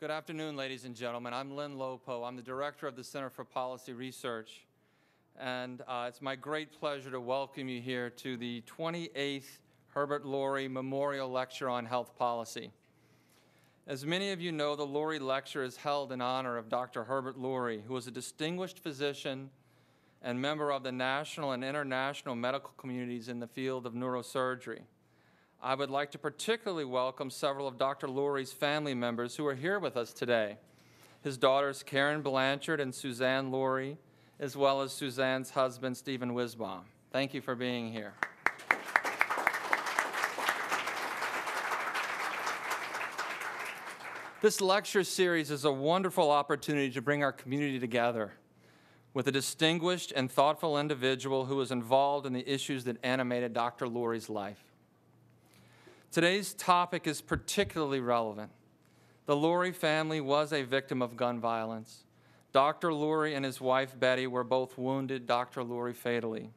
Good afternoon, ladies and gentlemen. I'm Len Lopoo. I'm the director of the Center for Policy Research. And uh, it's my great pleasure to welcome you here to the 28th Herbert Lourie Memorial Lecture on Health Policy. As many of you know, the Lourie Lecture is held in honor of Dr. Herbert Lourie, who was a distinguished physician and member of the national and international medical communities in the field of neurosurgery. I would like to particularly welcome several of Dr. Lourie's family members who are here with us today. His daughters, Karen Blanchard and Suzanne Lourie, as well as Suzanne's husband, Stephen Wisbaum. Thank you for being here. This lecture series is a wonderful opportunity to bring our community together with a distinguished and thoughtful individual who was involved in the issues that animated Dr. Lourie's life. Today's topic is particularly relevant. The Lourie family was a victim of gun violence. Dr. Lourie and his wife Betty were both wounded, Dr. Lourie fatally.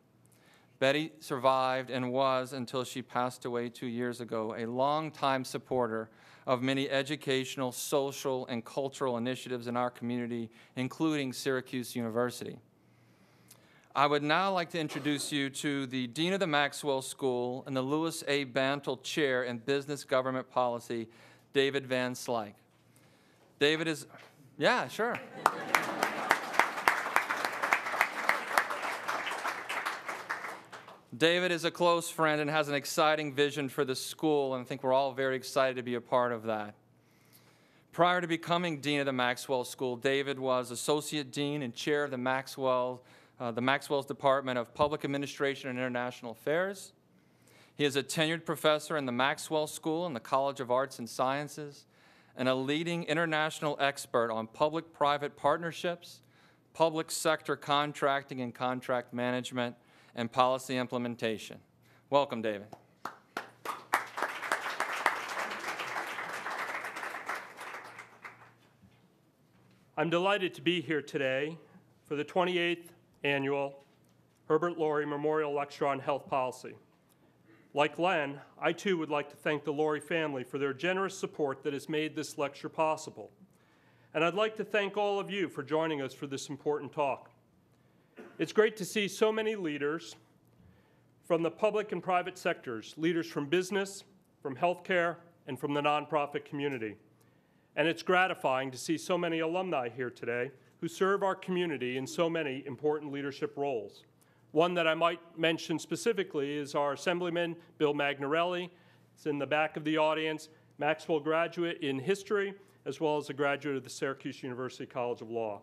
Betty survived and was, until she passed away two years ago, a longtime supporter of many educational, social, and cultural initiatives in our community, including Syracuse University. I would now like to introduce you to the Dean of the Maxwell School and the Louis A. Bantle Chair in Business Government Policy, David Van Slyke. David is, yeah, sure. David is a close friend and has an exciting vision for the school, and I think we're all very excited to be a part of that. Prior to becoming Dean of the Maxwell School, David was Associate Dean and Chair of the Maxwell uh, the Maxwell's Department of Public Administration and International Affairs. He is a tenured professor in the Maxwell School and the College of Arts and Sciences, and a leading international expert on public private partnerships, public sector contracting and contract management, and policy implementation. Welcome, David. I'm delighted to be here today for the 28th annual Herbert Lourie Memorial Lecture on Health Policy. Like Len, I too would like to thank the Lourie family for their generous support that has made this lecture possible. And I'd like to thank all of you for joining us for this important talk. It's great to see so many leaders from the public and private sectors, leaders from business, from healthcare, and from the nonprofit community. And it's gratifying to see so many alumni here today who serve our community in so many important leadership roles. One that I might mention specifically is our Assemblyman, Bill Magnarelli. He's in the back of the audience, Maxwell graduate in history, as well as a graduate of the Syracuse University College of Law.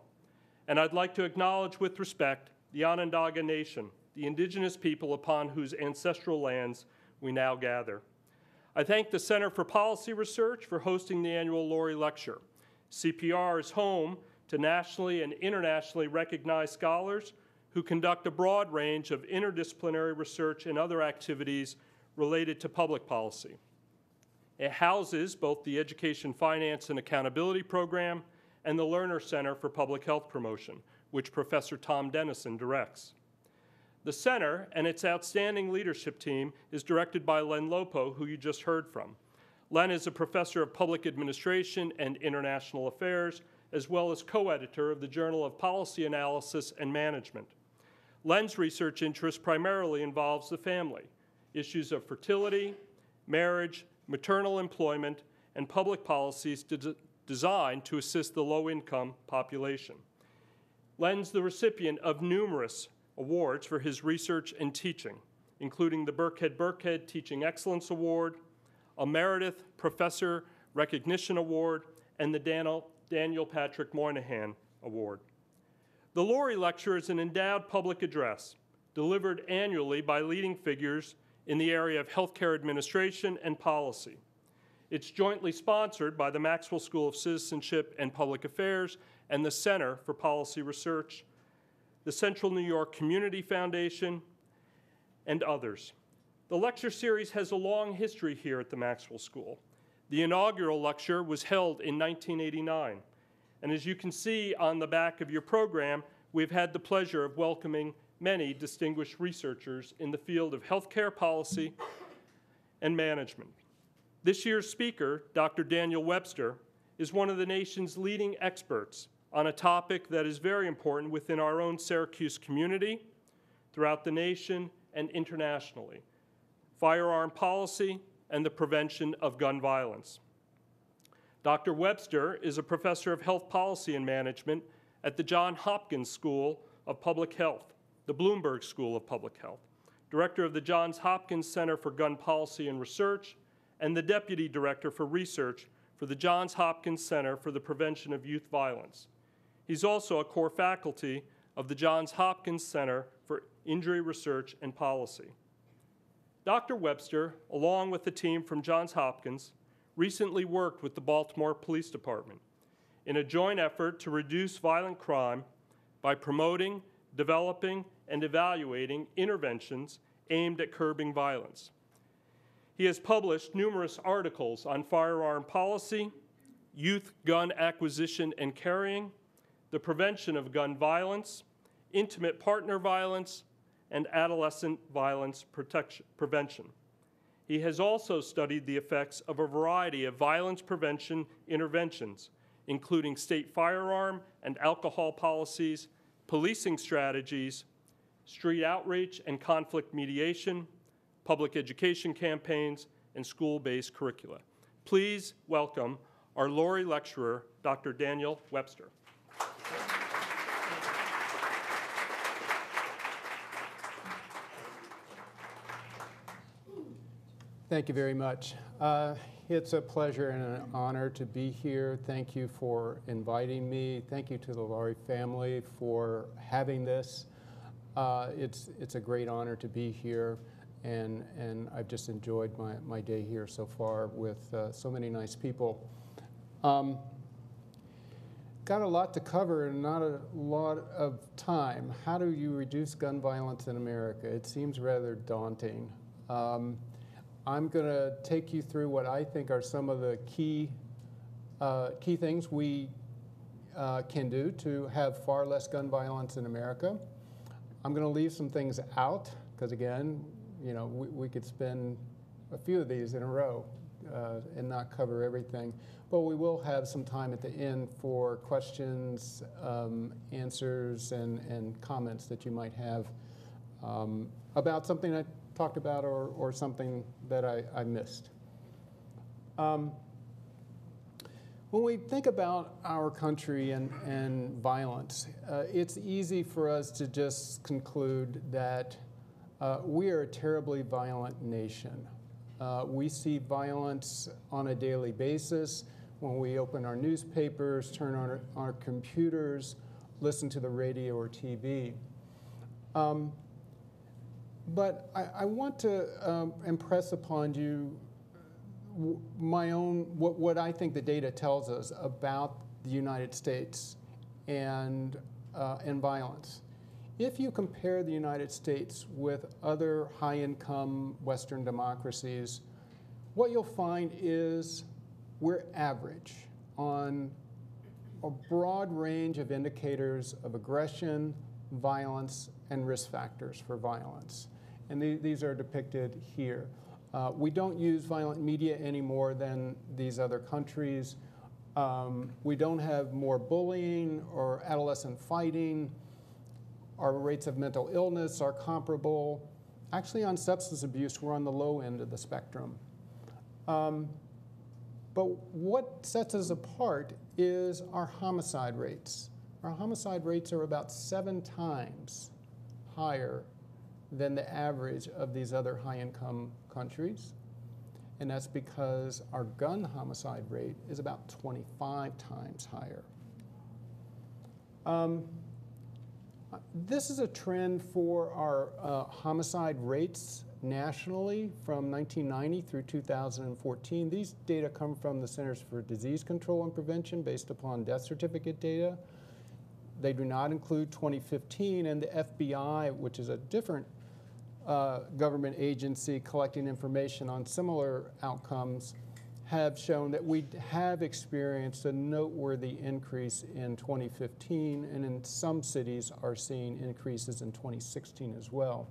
And I'd like to acknowledge with respect the Onondaga Nation, the indigenous people upon whose ancestral lands we now gather. I thank the Center for Policy Research for hosting the annual Lourie Lecture. CPR is home to nationally and internationally recognized scholars who conduct a broad range of interdisciplinary research and other activities related to public policy. It houses both the Education Finance and Accountability Program and the Lerner Center for Public Health Promotion, which Professor Tom Dennison directs. The center and its outstanding leadership team is directed by Len Lopoo, who you just heard from. Len is a professor of public administration and international affairs as well as co-editor of the Journal of Policy Analysis and Management. Len's research interest primarily involves the family, issues of fertility, marriage, maternal employment, and public policies de designed to assist the low-income population. Len's the recipient of numerous awards for his research and teaching, including the Burkhead Burkhead Teaching Excellence Award, a Meredith Professor Recognition Award, and the Daniel Daniel Patrick Moynihan Award. The Lourie Lecture is an endowed public address delivered annually by leading figures in the area of healthcare administration and policy. It's jointly sponsored by the Maxwell School of Citizenship and Public Affairs and the Center for Policy Research, the Central New York Community Foundation, and others. The lecture series has a long history here at the Maxwell School. The inaugural lecture was held in 1989. And as you can see on the back of your program, we've had the pleasure of welcoming many distinguished researchers in the field of healthcare policy and management. This year's speaker, Dr. Daniel Webster, is one of the nation's leading experts on a topic that is very important within our own Syracuse community, throughout the nation, and internationally firearm policy and the prevention of gun violence. Dr. Webster is a professor of health policy and management at the Johns Hopkins School of Public Health, the Bloomberg School of Public Health, director of the Johns Hopkins Center for Gun Policy and Research, and the deputy director for research for the Johns Hopkins Center for the Prevention of Youth Violence. He's also a core faculty of the Johns Hopkins Center for Injury Research and Policy. Dr. Webster, along with the team from Johns Hopkins, recently worked with the Baltimore Police Department in a joint effort to reduce violent crime by promoting, developing, and evaluating interventions aimed at curbing violence. He has published numerous articles on firearm policy, youth gun acquisition and carrying, the prevention of gun violence, intimate partner violence, and adolescent violence prevention. He has also studied the effects of a variety of violence prevention interventions, including state firearm and alcohol policies, policing strategies, street outreach and conflict mediation, public education campaigns, and school-based curricula. Please welcome our Lourie lecturer, Dr. Daniel Webster. Thank you very much. Uh, it's a pleasure and an honor to be here. Thank you for inviting me. Thank you to the Lourie family for having this. Uh, it's, it's a great honor to be here, and, and I've just enjoyed my, my day here so far with uh, so many nice people. Um, got a lot to cover and not a lot of time. How do you reduce gun violence in America? It seems rather daunting. Um, I'm going to take you through what I think are some of the key, uh, key things we uh, can do to have far less gun violence in America. I'm going to leave some things out because, again, you know, we, we, could spend a few of these in a row uh, and not cover everything. But we will have some time at the end for questions, um, answers, and, and comments that you might have um, about something that talked about or, or something that I, I missed. Um, when we think about our country and, and violence, uh, it's easy for us to just conclude that uh, we are a terribly violent nation. Uh, we see violence on a daily basis when we open our newspapers, turn on our, our computers, listen to the radio or TV. Um, but I, I want to um, impress upon you my own, what, what I think the data tells us about the United States and, uh, and violence. If you compare the United States with other high income Western democracies, what you'll find is we're average on a broad range of indicators of aggression, violence, and risk factors for violence and th these are depicted here. Uh, we don't use violent media any more than these other countries. Um, we don't have more bullying or adolescent fighting. Our rates of mental illness are comparable. Actually, on substance abuse, we're on the low end of the spectrum. Um, but what sets us apart is our homicide rates. Our homicide rates are about seven times higher than the average of these other high income countries. And that's because our gun homicide rate is about 25 times higher. Um, this is a trend for our uh, homicide rates nationally from 1990 through 2014. These data come from the Centers for Disease Control and Prevention based upon death certificate data. They do not include 2015 and the FBI, which is a different uh, government agency collecting information on similar outcomes have shown that we have experienced a noteworthy increase in 2015, and in some cities are seeing increases in 2016 as well.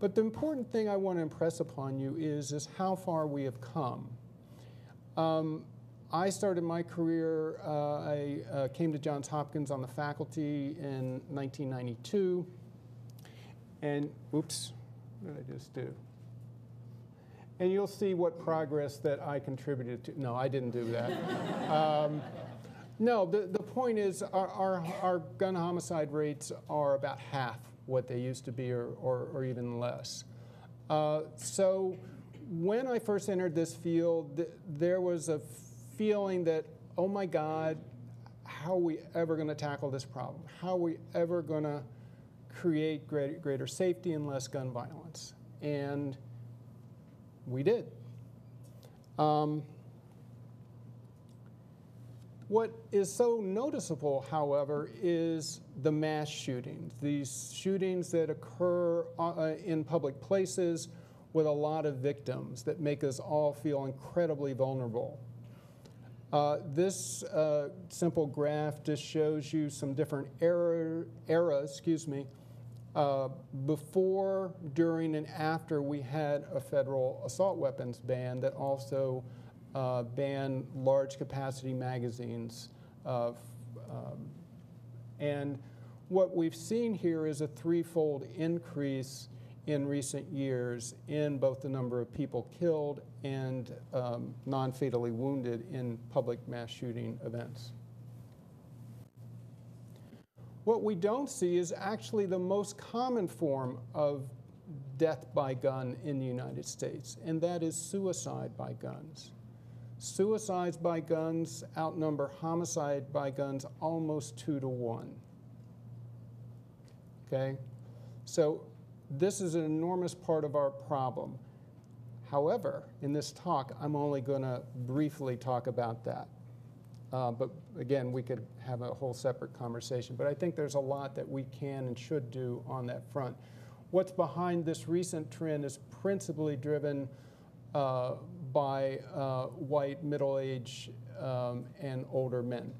But the important thing I want to impress upon you is, is how far we have come. Um, I started my career, uh, I uh, came to Johns Hopkins on the faculty in 1992. And, oops, what did I just do? And you'll see what progress that I contributed to. No, I didn't do that. um, no, the, the point is our, our, our, gun homicide rates are about half what they used to be or, or, or even less. Uh, so when I first entered this field, th there was a feeling that, oh my God, how are we ever going to tackle this problem? How are we ever going to create greater, greater safety and less gun violence? And we did. Um, what is so noticeable, however, is the mass shootings. These shootings that occur uh, in public places with a lot of victims that make us all feel incredibly vulnerable. Uh, this uh, simple graph just shows you some different era, eras, excuse me, uh, before, during, and after we had a federal assault weapons ban that also uh, banned large capacity magazines. um, and what we've seen here is a threefold increase in recent years in both the number of people killed and um, non-fatally wounded in public mass shooting events. What we don't see is actually the most common form of death by gun in the United States, and that is suicide by guns. Suicides by guns outnumber homicide by guns almost two to one. Okay? So this is an enormous part of our problem. However, in this talk, I'm only going to briefly talk about that. Uh, but again, we could have a whole separate conversation. But I think there's a lot that we can and should do on that front. What's behind this recent trend is principally driven uh, by uh, white, middle aged, um, and older men.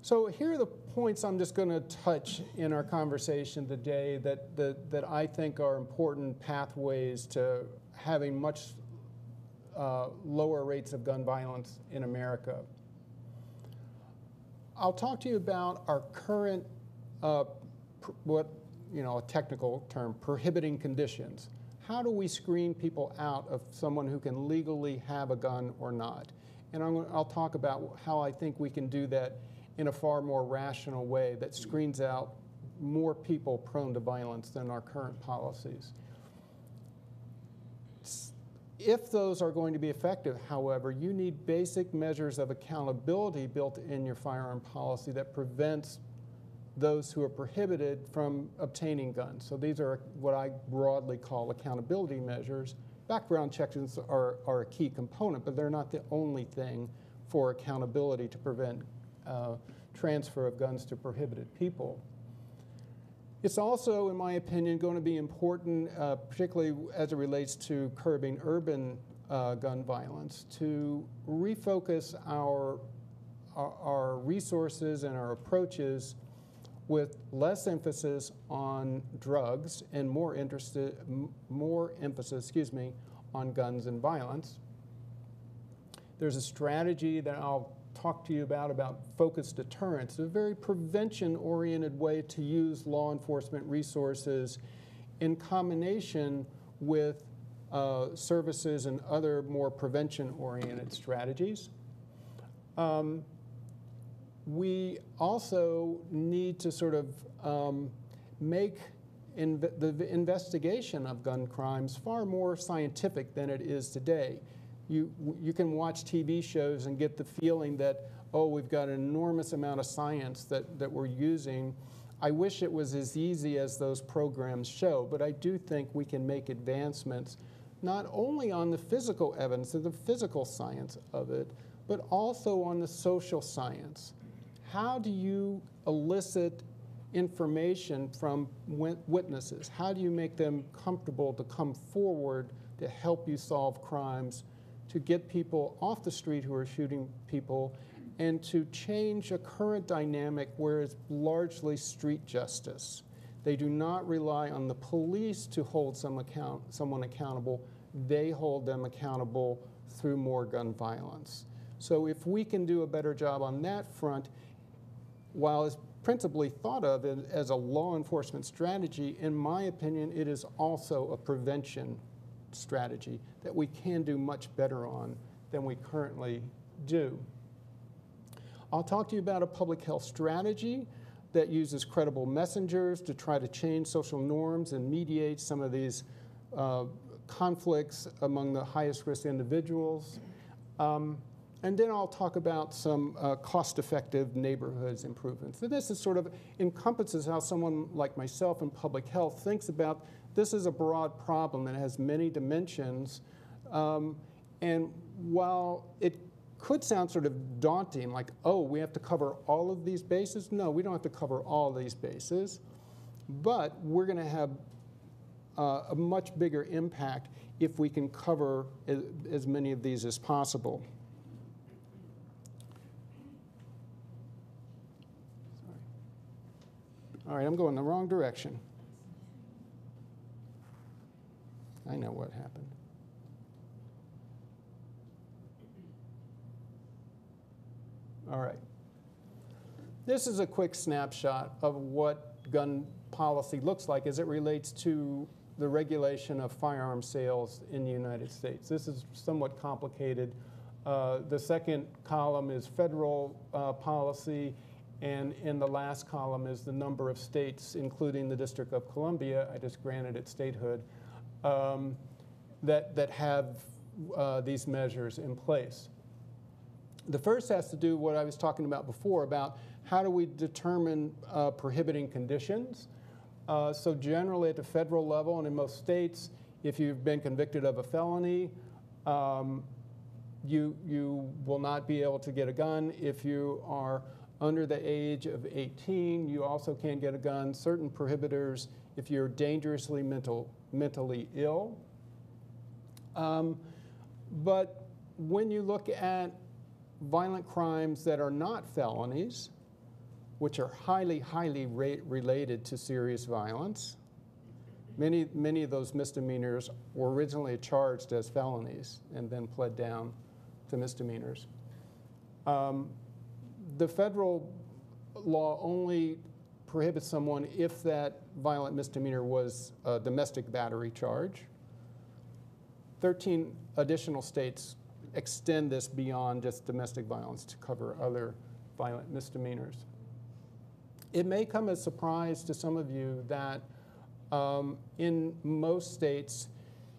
So here are the points I'm just going to touch in our conversation today that, that, that I think are important pathways to having much uh, lower rates of gun violence in America. I'll talk to you about our current, uh, what, you know, a technical term, prohibiting conditions. How do we screen people out of someone who can legally have a gun or not? And i will talk about how I think we can do that in a far more rational way that screens out more people prone to violence than our current policies. If those are going to be effective, however, you need basic measures of accountability built in your firearm policy that prevents those who are prohibited from obtaining guns. So these are what I broadly call accountability measures. Background checks are, are a key component, but they're not the only thing for accountability to prevent uh, transfer of guns to prohibited people. It's also, in my opinion, going to be important, uh, particularly as it relates to curbing urban uh, gun violence, to refocus our, our, our, resources and our approaches with less emphasis on drugs and more, interested, more emphasis, excuse me, on guns and violence. There's a strategy that I'll talk to you about, about focused deterrence, a very prevention-oriented way to use law enforcement resources in combination with uh, services and other more prevention-oriented strategies. Um, we also need to sort of um, make inv the investigation of gun crimes far more scientific than it is today you, you can watch TV shows and get the feeling that, oh, we've got an enormous amount of science that, that we're using. I wish it was as easy as those programs show, but I do think we can make advancements not only on the physical evidence, the physical science of it, but also on the social science. How do you elicit information from witnesses? How do you make them comfortable to come forward to help you solve crimes to get people off the street who are shooting people and to change a current dynamic where it's largely street justice. They do not rely on the police to hold some account, someone accountable. They hold them accountable through more gun violence. So if we can do a better job on that front, while it's principally thought of as a law enforcement strategy, in my opinion, it is also a prevention strategy that we can do much better on than we currently do. I'll talk to you about a public health strategy that uses credible messengers to try to change social norms and mediate some of these uh, conflicts among the highest risk individuals. Um, and then I'll talk about some uh, cost-effective neighborhoods improvements. So this is sort of encompasses how someone like myself in public health thinks about this is a broad problem that has many dimensions. Um, and while it could sound sort of daunting, like, oh, we have to cover all of these bases. No, we don't have to cover all these bases. But we're going to have uh, a much bigger impact if we can cover as, as many of these as possible. Sorry. All right, I'm going the wrong direction. I know what happened. All right. This is a quick snapshot of what gun policy looks like as it relates to the regulation of firearm sales in the United States. This is somewhat complicated. Uh, the second column is federal uh, policy, and in the last column is the number of states, including the District of Columbia, I just granted it statehood, um, that, that have uh, these measures in place. The first has to do what I was talking about before about how do we determine uh, prohibiting conditions. Uh, so generally at the federal level and in most states, if you've been convicted of a felony, um, you, you will not be able to get a gun. If you are under the age of 18, you also can't get a gun. Certain prohibitors, if you're dangerously mental, mentally ill. Um, but when you look at violent crimes that are not felonies, which are highly, highly related to serious violence. Many, many of those misdemeanors were originally charged as felonies and then pled down to misdemeanors. Um, the federal law only prohibits someone if that violent misdemeanor was a domestic battery charge. 13 additional states extend this beyond just domestic violence to cover other violent misdemeanors. It may come as a surprise to some of you that um, in most states,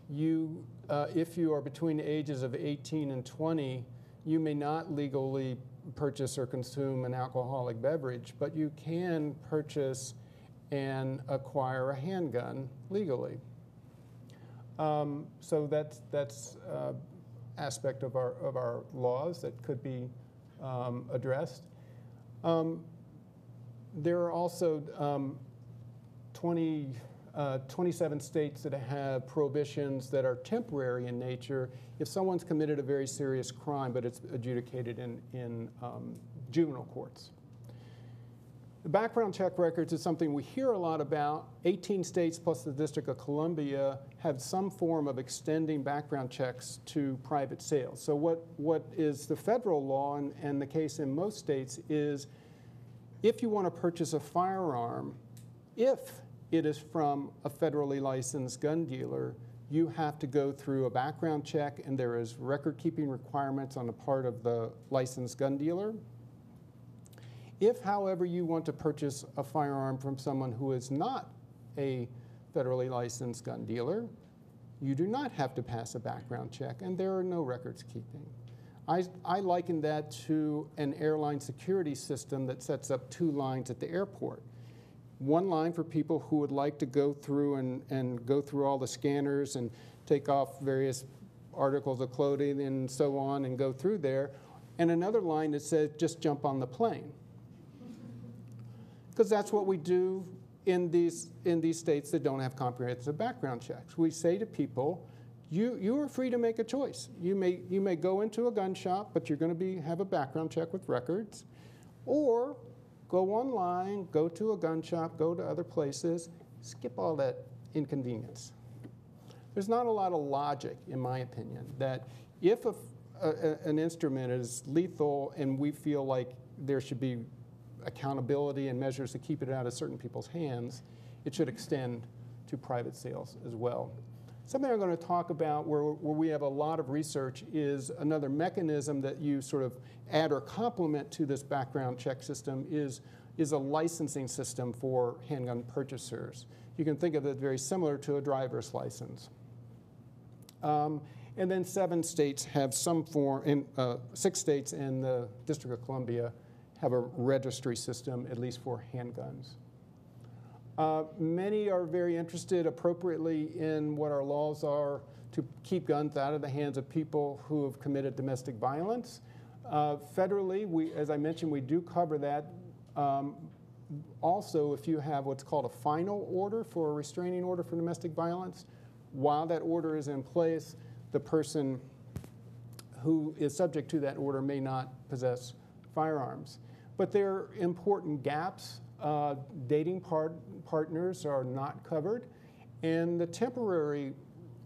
you, uh, if you are between the ages of 18 and 20, you may not legally purchase or consume an alcoholic beverage, but you can purchase and acquire a handgun legally. Um, so that's, that's uh, aspect of our, of our laws that could be um, addressed. Um, there are also um, 20, uh, 27 states that have prohibitions that are temporary in nature if someone's committed a very serious crime but it's adjudicated in, in um, juvenile courts. The background check records is something we hear a lot about. 18 states plus the District of Columbia have some form of extending background checks to private sales. So what, what is the federal law and, and the case in most states is if you want to purchase a firearm, if it is from a federally licensed gun dealer, you have to go through a background check and there is record keeping requirements on the part of the licensed gun dealer. If, however, you want to purchase a firearm from someone who is not a federally licensed gun dealer, you do not have to pass a background check, and there are no records keeping. I, I liken that to an airline security system that sets up two lines at the airport. One line for people who would like to go through and, and go through all the scanners and take off various articles of clothing and so on and go through there, and another line that says just jump on the plane because that's what we do in these, in these states that don't have comprehensive background checks. We say to people, you, you are free to make a choice. You may, you may go into a gun shop, but you're going to be, have a background check with records. Or go online, go to a gun shop, go to other places, skip all that inconvenience. There's not a lot of logic, in my opinion, that if a, a, an instrument is lethal and we feel like there should be accountability and measures to keep it out of certain people's hands, it should extend to private sales as well. Something I'm going to talk about where, where we have a lot of research is another mechanism that you sort of add or complement to this background check system is, is a licensing system for handgun purchasers. You can think of it very similar to a driver's license. Um, and then seven states have some form, in, uh, six states and the District of Columbia have a registry system, at least for handguns. Uh, many are very interested appropriately in what our laws are to keep guns out of the hands of people who have committed domestic violence. Uh, federally, we, as I mentioned, we do cover that. Um, also, if you have what's called a final order for a restraining order for domestic violence, while that order is in place, the person who is subject to that order may not possess firearms. But there are important gaps. Uh, dating part partners are not covered. And the temporary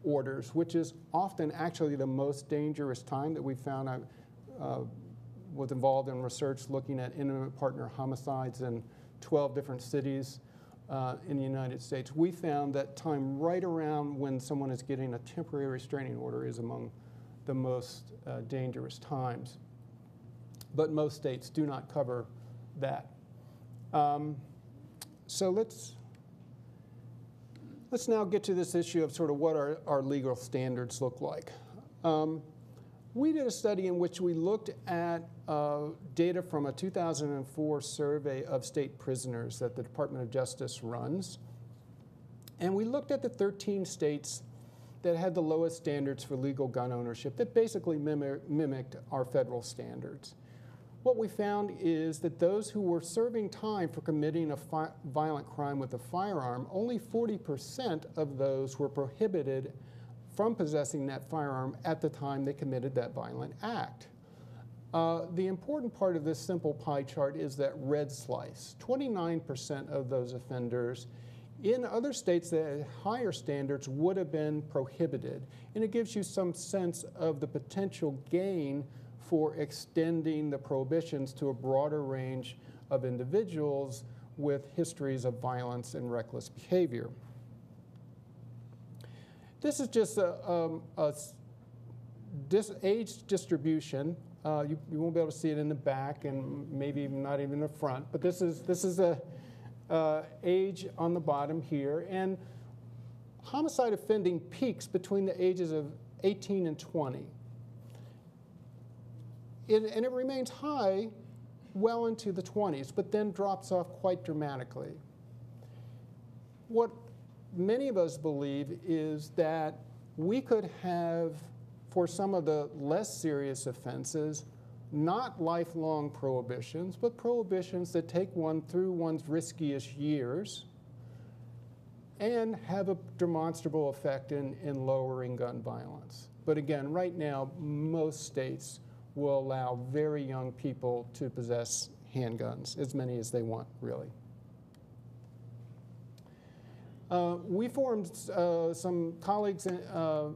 orders, which is often actually the most dangerous time that we found, I uh, was involved in research looking at intimate partner homicides in 12 different cities uh, in the United States. We found that time right around when someone is getting a temporary restraining order is among the most uh, dangerous times. But most states do not cover that. Um, so let's let's now get to this issue of sort of what our, our legal standards look like. Um, we did a study in which we looked at uh, data from a 2004 survey of state prisoners that the Department of Justice runs. And we looked at the 13 states that had the lowest standards for legal gun ownership that basically mimicked our federal standards what we found is that those who were serving time for committing a violent crime with a firearm, only 40% of those were prohibited from possessing that firearm at the time they committed that violent act. Uh, the important part of this simple pie chart is that red slice. 29% of those offenders in other states that had higher standards would have been prohibited. And it gives you some sense of the potential gain for extending the prohibitions to a broader range of individuals with histories of violence and reckless behavior. This is just a, um, a dis age distribution. Uh, you, you, won't be able to see it in the back and maybe not even the front, but this is, this is a uh, age on the bottom here. And homicide offending peaks between the ages of 18 and 20 it, and it remains high well into the 20s, but then drops off quite dramatically. What many of us believe is that we could have, for some of the less serious offenses, not lifelong prohibitions, but prohibitions that take one through one's riskiest years and have a demonstrable effect in, in lowering gun violence. But again, right now, most states will allow very young people to possess handguns, as many as they want, really. Uh, we formed, uh, some colleagues uh,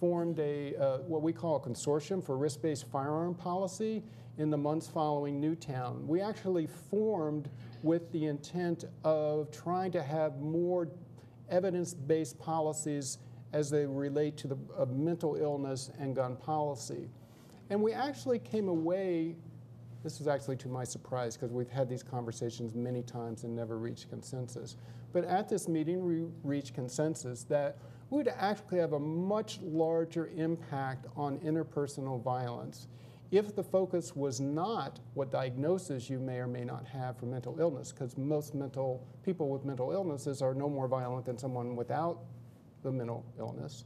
formed a, uh, what we call a consortium for risk-based firearm policy in the months following Newtown. We actually formed with the intent of trying to have more evidence-based policies as they relate to the uh, mental illness and gun policy. And we actually came away, this was actually to my surprise because we've had these conversations many times and never reached consensus. But at this meeting, we reached consensus that we would actually have a much larger impact on interpersonal violence if the focus was not what diagnosis you may or may not have for mental illness, because most mental people with mental illnesses are no more violent than someone without the mental illness.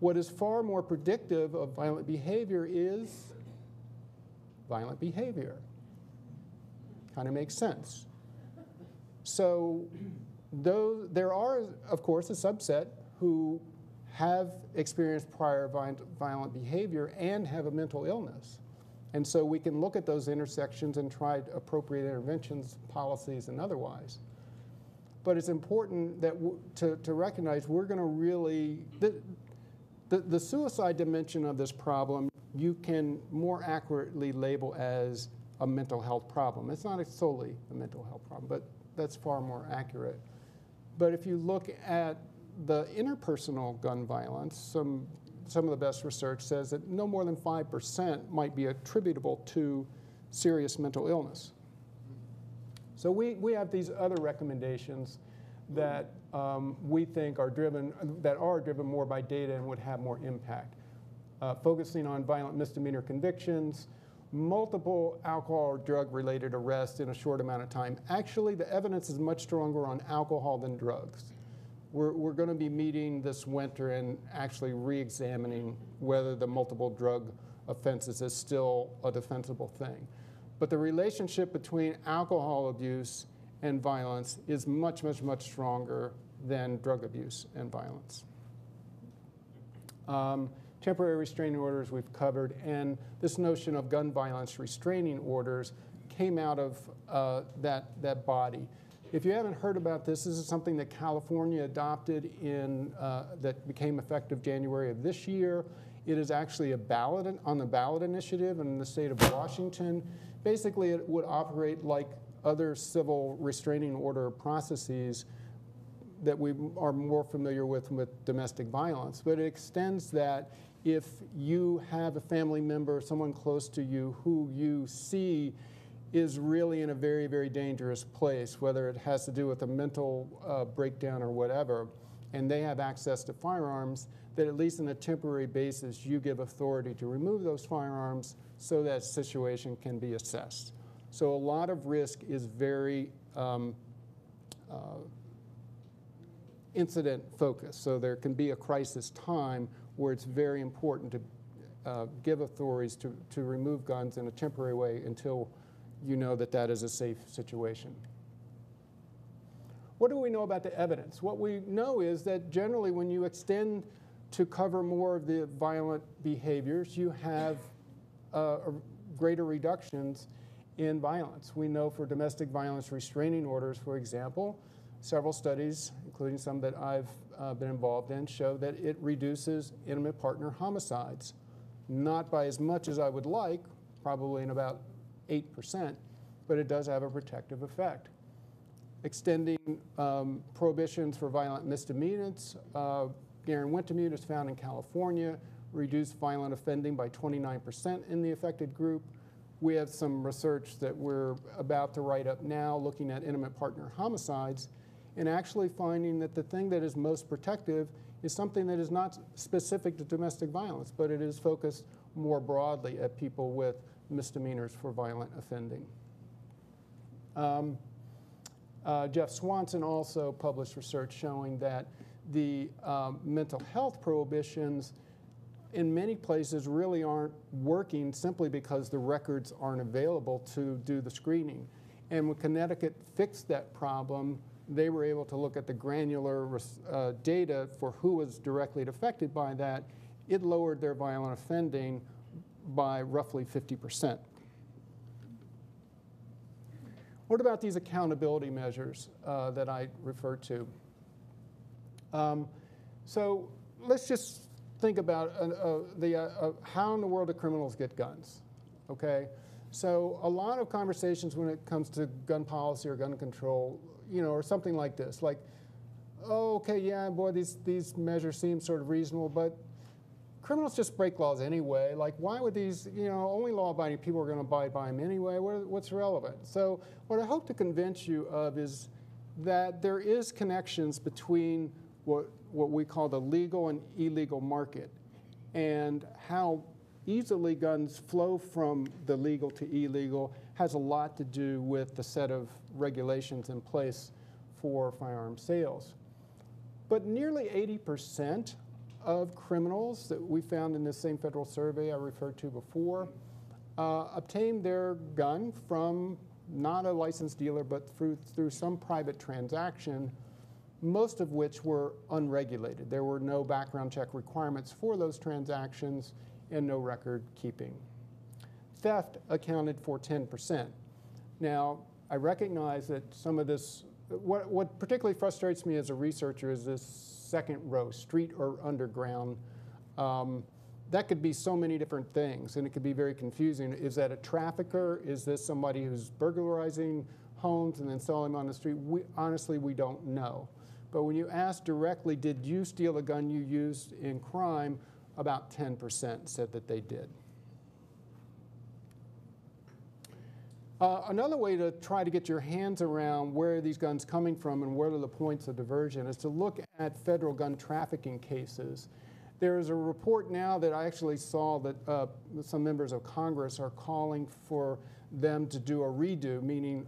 What is far more predictive of violent behavior is violent behavior. Kind of makes sense. So, though there are, of course, a subset who have experienced prior violent behavior and have a mental illness. And so we can look at those intersections and try appropriate interventions, policies, and otherwise. But it's important that to, to recognize we're going to really, the, the, suicide dimension of this problem, you can more accurately label as a mental health problem. It's not solely a mental health problem, but that's far more accurate. But if you look at the interpersonal gun violence, some, some of the best research says that no more than 5% might be attributable to serious mental illness. So we, we have these other recommendations that um, we think are driven, that are driven more by data and would have more impact. Uh, focusing on violent misdemeanor convictions, multiple alcohol or drug related arrests in a short amount of time. Actually, the evidence is much stronger on alcohol than drugs. We're, we're going to be meeting this winter and actually re examining whether the multiple drug offenses is still a defensible thing. But the relationship between alcohol abuse and violence is much, much, much stronger than drug abuse and violence. Um, temporary restraining orders we've covered, and this notion of gun violence restraining orders came out of uh, that, that body. If you haven't heard about this, this is something that California adopted in, uh, that became effective January of this year. It is actually a ballot on the ballot initiative in the state of Washington. Basically, it would operate like other civil restraining order processes that we are more familiar with with domestic violence, but it extends that if you have a family member, someone close to you who you see is really in a very, very dangerous place, whether it has to do with a mental uh, breakdown or whatever, and they have access to firearms, that at least on a temporary basis, you give authority to remove those firearms so that situation can be assessed. So a lot of risk is very um, uh, incident focused. So there can be a crisis time where it's very important to uh, give authorities to, to remove guns in a temporary way until you know that that is a safe situation. What do we know about the evidence? What we know is that generally when you extend to cover more of the violent behaviors, you have uh, greater reductions in violence. We know for domestic violence restraining orders, for example, several studies, including some that I've uh, been involved in, show that it reduces intimate partner homicides. Not by as much as I would like, probably in about 8%, but it does have a protective effect. Extending um, prohibitions for violent misdemeanors. Uh, Garen Wintemute is found in California, reduced violent offending by 29% in the affected group. We have some research that we're about to write up now looking at intimate partner homicides and actually finding that the thing that is most protective is something that is not specific to domestic violence, but it is focused more broadly at people with misdemeanors for violent offending. Um, uh, Jeff Swanson also published research showing that the um, mental health prohibitions in many places really aren't working simply because the records aren't available to do the screening. And when Connecticut fixed that problem, they were able to look at the granular uh, data for who was directly affected by that. It lowered their violent offending by roughly 50%. What about these accountability measures uh, that I referred to? Um, so let's just think about uh, uh, the, uh, uh, how in the world do criminals get guns? Okay, so a lot of conversations when it comes to gun policy or gun control, you know, or something like this, like, oh, okay, yeah, boy, these these measures seem sort of reasonable, but criminals just break laws anyway. Like, why would these, you know, only law-abiding people are going to abide by them anyway? What, what's relevant? So, what I hope to convince you of is that there is connections between what what we call the legal and illegal market, and how easily guns flow from the legal to illegal has a lot to do with the set of regulations in place for firearm sales. But nearly 80% of criminals that we found in this same federal survey I referred to before uh, obtained their gun from not a licensed dealer, but through, through some private transaction most of which were unregulated. There were no background check requirements for those transactions and no record keeping. theft accounted for 10%. Now, I recognize that some of this, what, what particularly frustrates me as a researcher is this second row, street or underground. Um, that could be so many different things, and it could be very confusing. Is that a trafficker? Is this somebody who's burglarizing homes and then selling them on the street? We, honestly, we don't know. But when you ask directly, did you steal a gun you used in crime? About 10% said that they did. Uh, another way to try to get your hands around where are these guns coming from and where are the points of diversion is to look at federal gun trafficking cases. There is a report now that I actually saw that uh, some members of Congress are calling for them to do a redo, meaning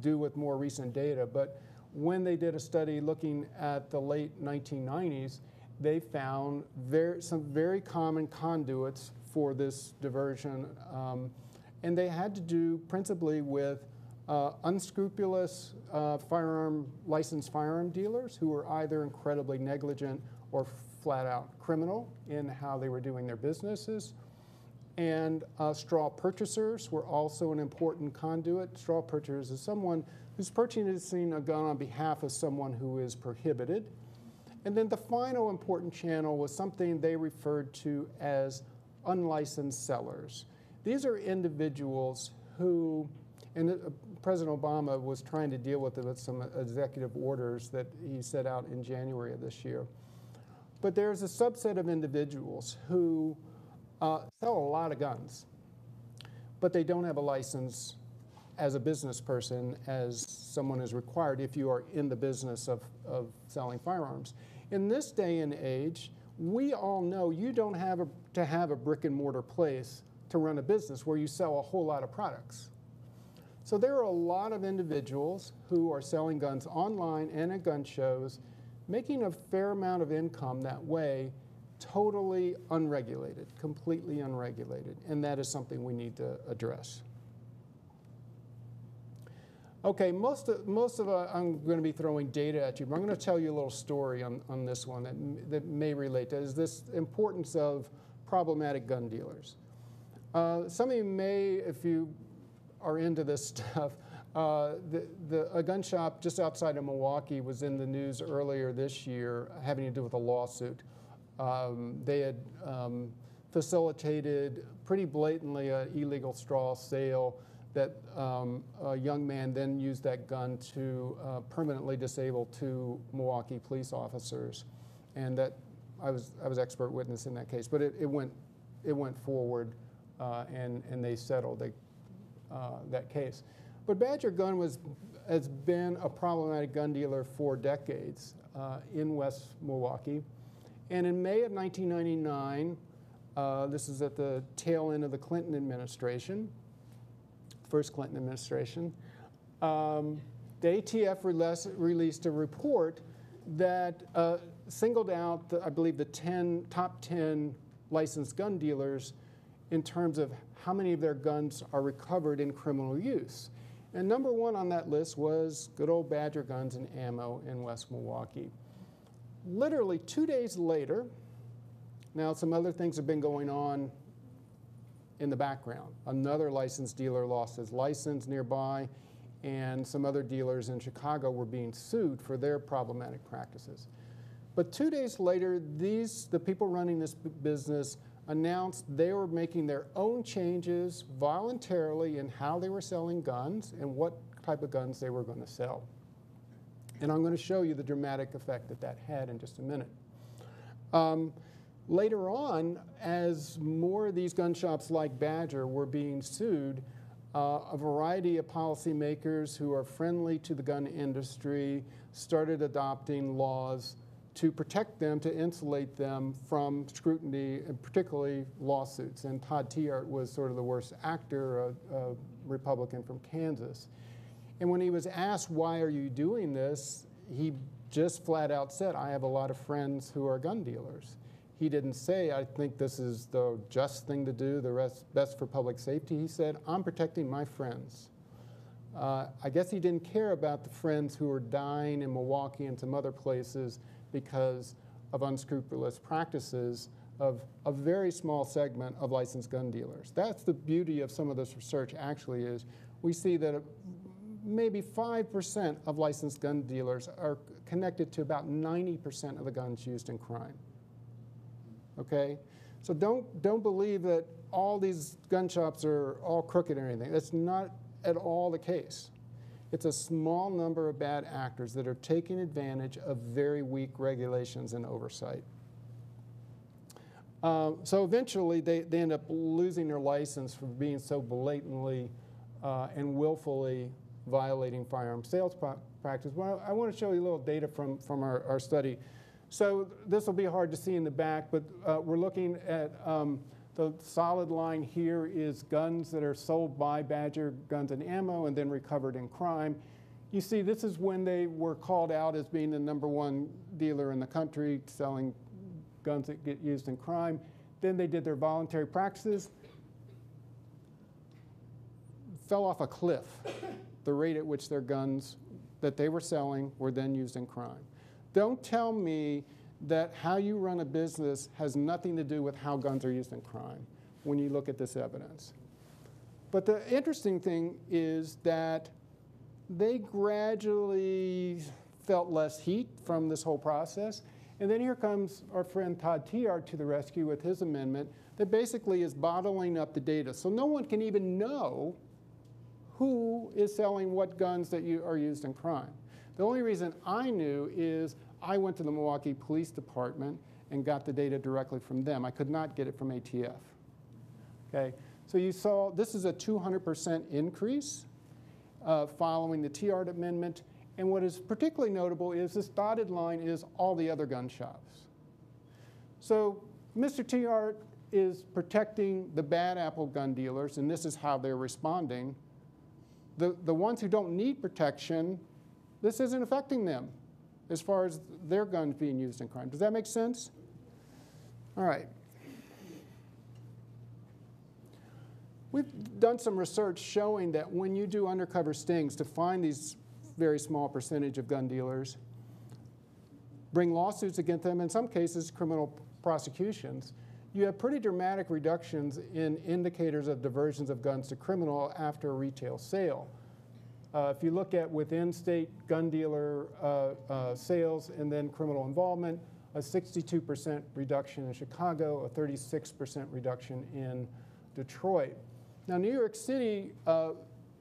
do with more recent data. But when they did a study looking at the late 1990s, they found very, some very common conduits for this diversion. Um, and they had to do principally with uh, unscrupulous uh, firearm licensed firearm dealers who were either incredibly negligent or flat out criminal in how they were doing their businesses. And uh, straw purchasers were also an important conduit. Straw purchasers is someone who's purchasing a gun on behalf of someone who is prohibited. And then the final important channel was something they referred to as unlicensed sellers. These are individuals who, and uh, President Obama was trying to deal with it with some executive orders that he set out in January of this year. But there's a subset of individuals who uh, sell a lot of guns, but they don't have a license as a business person as someone is required if you are in the business of, of selling firearms. In this day and age, we all know you don't have a, to have a brick and mortar place to run a business where you sell a whole lot of products. So there are a lot of individuals who are selling guns online and at gun shows, making a fair amount of income that way, totally unregulated, completely unregulated, and that is something we need to address. Okay, most of, most of uh, I'm going to be throwing data at you, but I'm going to tell you a little story on, on this one that, that may relate to is this importance of problematic gun dealers. Uh, some of you may, if you are into this stuff, uh, the, the, a gun shop just outside of Milwaukee was in the news earlier this year having to do with a lawsuit. Um, they had um, facilitated pretty blatantly an illegal straw sale that um, a young man then used that gun to uh, permanently disable two Milwaukee police officers. And that I was, I was expert witness in that case, but it, it, went, it went forward uh, and, and they settled uh, that case. But Badger Gun was, has been a problematic gun dealer for decades uh, in West Milwaukee. And in May of 1999, uh, this is at the tail end of the Clinton administration, first Clinton administration, um, the ATF released, a report that uh, singled out, the, I believe, the 10, top 10 licensed gun dealers in terms of how many of their guns are recovered in criminal use. And number one on that list was good old Badger Guns and Ammo in West Milwaukee. Literally two days later, now some other things have been going on in the background. Another licensed dealer lost his license nearby, and some other dealers in Chicago were being sued for their problematic practices. But two days later, these the people running this business announced they were making their own changes voluntarily in how they were selling guns and what type of guns they were going to sell. And I'm going to show you the dramatic effect that that had in just a minute. Um, later on, as more of these gun shops like Badger were being sued, uh, a variety of policymakers who are friendly to the gun industry started adopting laws to protect them, to insulate them from scrutiny, and particularly lawsuits. And Todd Tiahrt was sort of the worst actor, a, a Republican from Kansas. And when he was asked, why are you doing this, he just flat out said, I have a lot of friends who are gun dealers. He didn't say, I think this is the just thing to do, the rest, best for public safety. He said, I'm protecting my friends. Uh, I guess he didn't care about the friends who were dying in Milwaukee and some other places because of unscrupulous practices of a very small segment of licensed gun dealers. That's the beauty of some of this research actually is we see that maybe 5% of licensed gun dealers are connected to about 90% of the guns used in crime. Okay? So don't, don't believe that all these gun shops are all crooked or anything. That's not at all the case. It's a small number of bad actors that are taking advantage of very weak regulations and oversight. Uh, so eventually, they, they end up losing their license for being so blatantly uh, and willfully violating firearm sales practice. Well, I want to show you a little data from, from our, our study. So this will be hard to see in the back, but uh, we're looking at um, the solid line here is guns that are sold by Badger Guns and Ammo and then recovered in crime. You see, this is when they were called out as being the number one dealer in the country selling guns that get used in crime. Then they did their voluntary practices, fell off a cliff, the rate at which their guns that they were selling were then used in crime. Don't tell me that how you run a business has nothing to do with how guns are used in crime when you look at this evidence. But the interesting thing is that they gradually felt less heat from this whole process. And then here comes our friend Todd Tiahrt to the rescue with his amendment that basically is bottling up the data. So no one can even know who is selling what guns that you are used in crime. The only reason I knew is I went to the Milwaukee Police Department and got the data directly from them. I could not get it from ATF. Okay, so you saw this is a 200% increase uh, following the Tiahrt amendment. And what is particularly notable is this dotted line is all the other gun shops. So Mr. Tiahrt is protecting the bad apple gun dealers, and this is how they're responding. The, the ones who don't need protection, this isn't affecting them as far as their guns being used in crime. Does that make sense? All right. We've done some research showing that when you do undercover stings to find these very small percentage of gun dealers, bring lawsuits against them, in some cases criminal prosecutions, you have pretty dramatic reductions in indicators of diversions of guns to criminal after a retail sale. Uh, if you look at within state gun dealer uh, uh, sales and then criminal involvement, a 62% reduction in Chicago, a 36% reduction in Detroit. Now, New York City uh,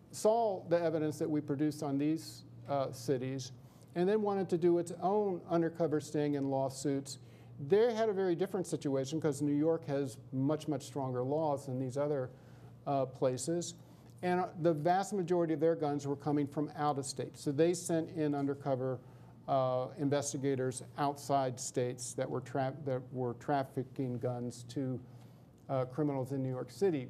saw the evidence that we produced on these cities and then wanted to do its own undercover sting and lawsuits. They had a very different situation because New York has much, much stronger laws than these other uh, places. And uh, the vast majority of their guns were coming from out of state. So they sent in undercover uh, investigators outside states that were, that were trafficking guns to uh, criminals in New York City.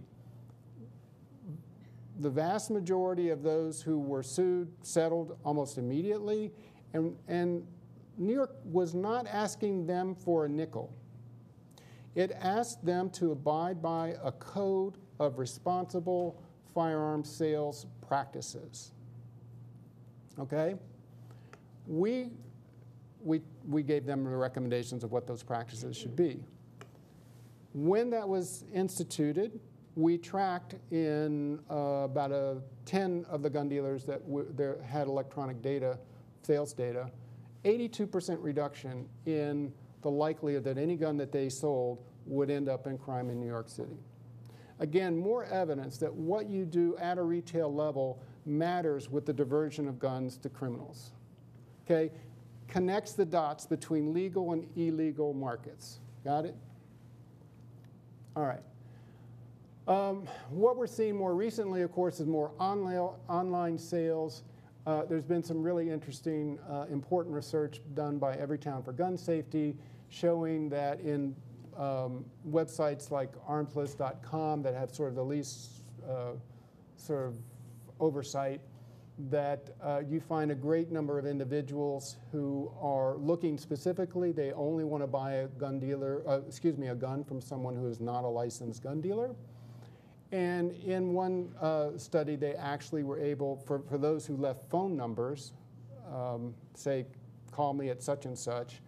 The vast majority of those who were sued settled almost immediately, and, and New York was not asking them for a nickel. It asked them to abide by a code of responsible firearm sales practices. Okay? We, we, we gave them the recommendations of what those practices should be. When that was instituted, we tracked in uh, about a 10 of the gun dealers that there had electronic data, sales data, 82% reduction in the likelihood that any gun that they sold would end up in crime in New York City. Again, more evidence that what you do at a retail level matters with the diversion of guns to criminals. Okay? Connects the dots between legal and illegal markets. Got it? All right. Um, what we're seeing more recently, of course, is more online, sales. Uh, there's been some really interesting, uh, important research done by Everytown for Gun Safety showing that in um, websites like armslist.com that have sort of the least uh, sort of oversight that uh, you find a great number of individuals who are looking specifically. They only want to buy a gun dealer, uh, excuse me, a gun from someone who is not a licensed gun dealer. And in one uh, study, they actually were able, for, for those who left phone numbers, um, say, call me at such and such,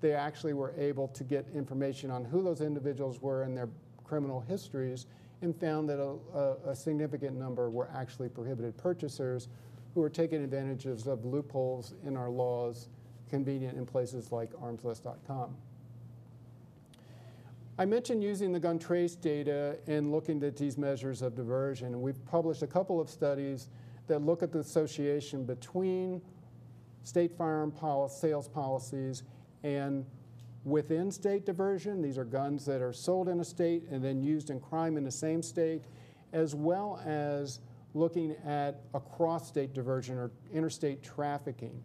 they actually were able to get information on who those individuals were and their criminal histories and found that a, a, significant number were actually prohibited purchasers who were taking advantages of loopholes in our laws convenient in places like armslist.com. I mentioned using the gun trace data and looking at these measures of diversion. We've published a couple of studies that look at the association between state firearm policy, sales policies and within state diversion. These are guns that are sold in a state and then used in crime in the same state, as well as looking at across state diversion or interstate trafficking.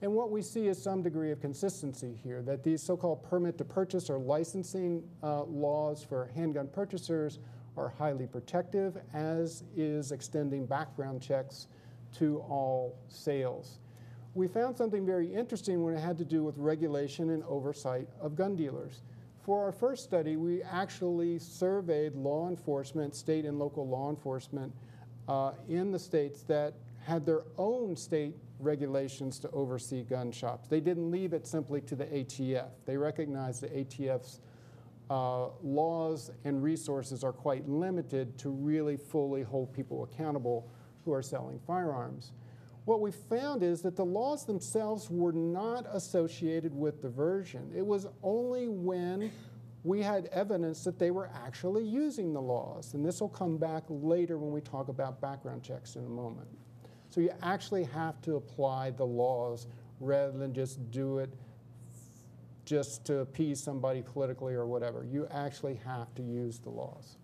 And what we see is some degree of consistency here, that these so-called permit to purchase or licensing uh, laws for handgun purchasers are highly protective, as is extending background checks to all sales. We found something very interesting when it had to do with regulation and oversight of gun dealers. For our first study, we actually surveyed law enforcement, state and local law enforcement uh, in the states that had their own state regulations to oversee gun shops. They didn't leave it simply to the ATF. They recognized the ATF's uh, laws and resources are quite limited to really fully hold people accountable who are selling firearms. What we found is that the laws themselves were not associated with diversion. It was only when we had evidence that they were actually using the laws. And this will come back later when we talk about background checks in a moment. So you actually have to apply the laws rather than just do it just to appease somebody politically or whatever. You actually have to use the laws.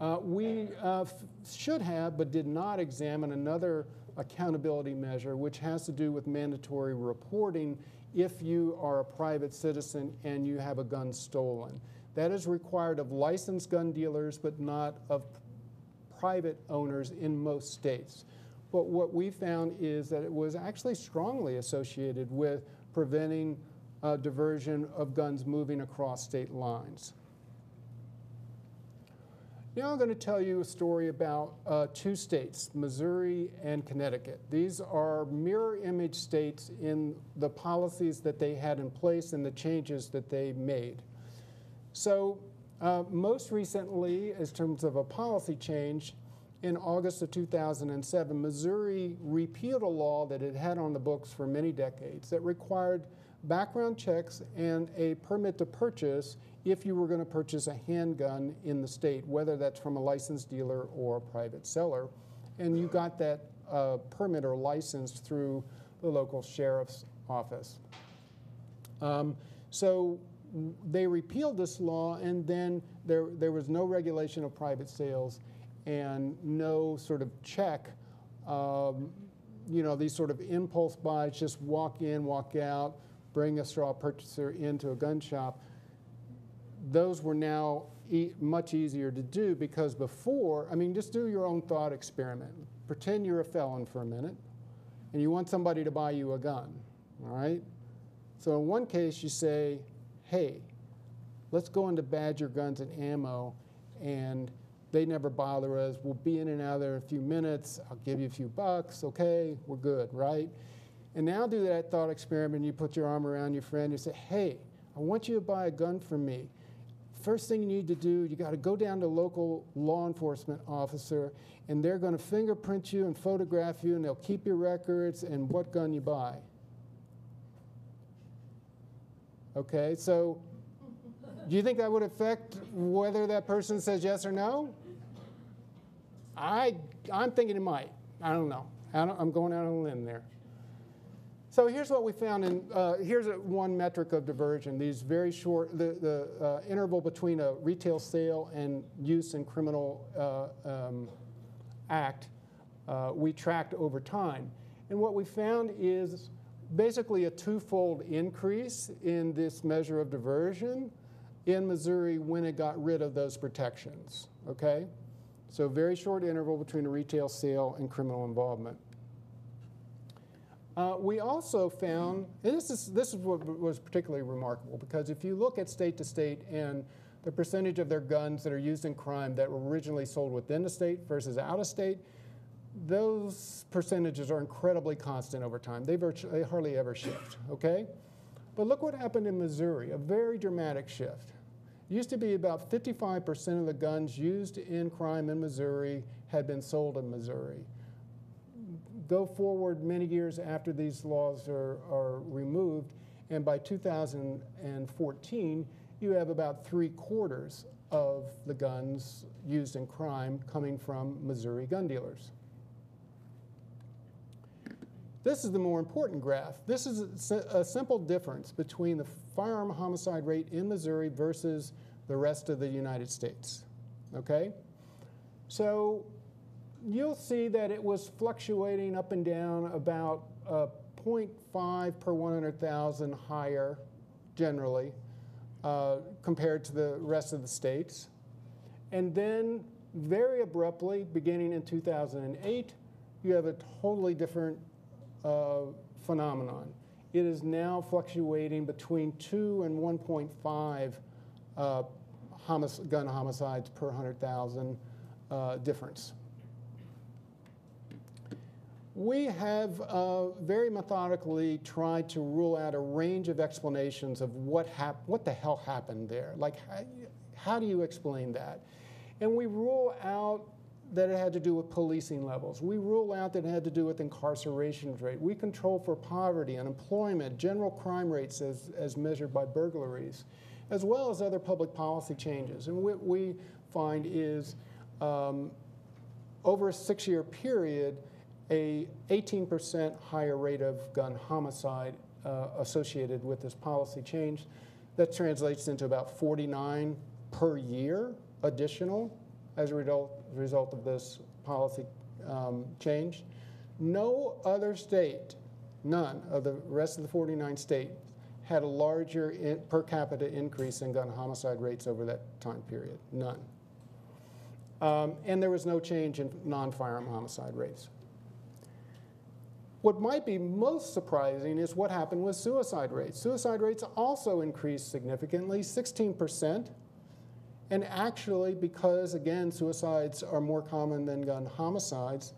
Uh, we uh, should have, but did not examine another accountability measure, which has to do with mandatory reporting if you are a private citizen and you have a gun stolen. That is required of licensed gun dealers, but not of private owners in most states. But what we found is that it was actually strongly associated with preventing uh, diversion of guns moving across state lines. Now I'm going to tell you a story about uh, two states, Missouri and Connecticut. These are mirror image states in the policies that they had in place and the changes that they made. So uh, most recently, in terms of a policy change, in August of 2007, Missouri repealed a law that it had on the books for many decades that required background checks and a permit to purchase if you were going to purchase a handgun in the state, whether that's from a licensed dealer or a private seller. And you got that uh, permit or license through the local sheriff's office. Um, so they repealed this law, and then there, there was no regulation of private sales and no sort of check. Um, you know, these sort of impulse buys, just walk in, walk out, bring a straw purchaser into a gun shop. Those were now e much easier to do because before, I mean, just do your own thought experiment. Pretend you're a felon for a minute and you want somebody to buy you a gun, all right? So in one case, you say, hey, let's go into Badger Guns and Ammo, and they never bother us. We'll be in and out there in a few minutes. I'll give you a few bucks. Okay, we're good, right? And now do that thought experiment. You put your arm around your friend. You say, hey, I want you to buy a gun from me. First thing you need to do, you got to go down to local law enforcement officer, and they're going to fingerprint you and photograph you, and they'll keep your records and what gun you buy. Okay, so do you think that would affect whether that person says yes or no? I, I'm thinking it might. I don't know. I am going out on a limb there. So here's what we found, and uh, here's a, one metric of diversion. These very short, the, the uh, interval between a retail sale and use in criminal uh, um, act, uh, we tracked over time. And what we found is basically a twofold increase in this measure of diversion in Missouri when it got rid of those protections, okay? So very short interval between a retail sale and criminal involvement. Uh, we also found, and this is, this is what was particularly remarkable, because if you look at state to state and the percentage of their guns that are used in crime that were originally sold within the state versus out of state, those percentages are incredibly constant over time. They, virtually, they hardly ever shift, okay? But look what happened in Missouri, a very dramatic shift. It used to be about 55% of the guns used in crime in Missouri had been sold in Missouri. Go forward many years after these laws are, are removed, and by 2014, you have about three quarters of the guns used in crime coming from Missouri gun dealers. This is the more important graph. This is a, a simple difference between the firearm homicide rate in Missouri versus the rest of the United States. Okay? So you'll see that it was fluctuating up and down about uh, 0.5 per 100,000 higher generally uh, compared to the rest of the states. And then, very abruptly, beginning in 2008, you have a totally different uh, phenomenon. It is now fluctuating between 2 and 1.5 uh, homic- gun homicides per 100,000 uh, difference. We have uh, very methodically tried to rule out a range of explanations of what, hap- what the hell happened there. Like, how, how do you explain that? And we rule out that it had to do with policing levels. We rule out that it had to do with incarceration rate. We control for poverty, unemployment, general crime rates as, as measured by burglaries, as well as other public policy changes. And what we find is um, over a six year period, a 18% higher rate of gun homicide uh, associated with this policy change. That translates into about 49 per year additional as a result, result of this policy um, change. No other state, none of the rest of the 49 states, had a larger in, per capita increase in gun homicide rates over that time period. None. Um, and there was no change in non firearm homicide rates. What might be most surprising is what happened with suicide rates. Suicide rates also increased significantly, 16%. And actually, because again, suicides are more common than gun homicides,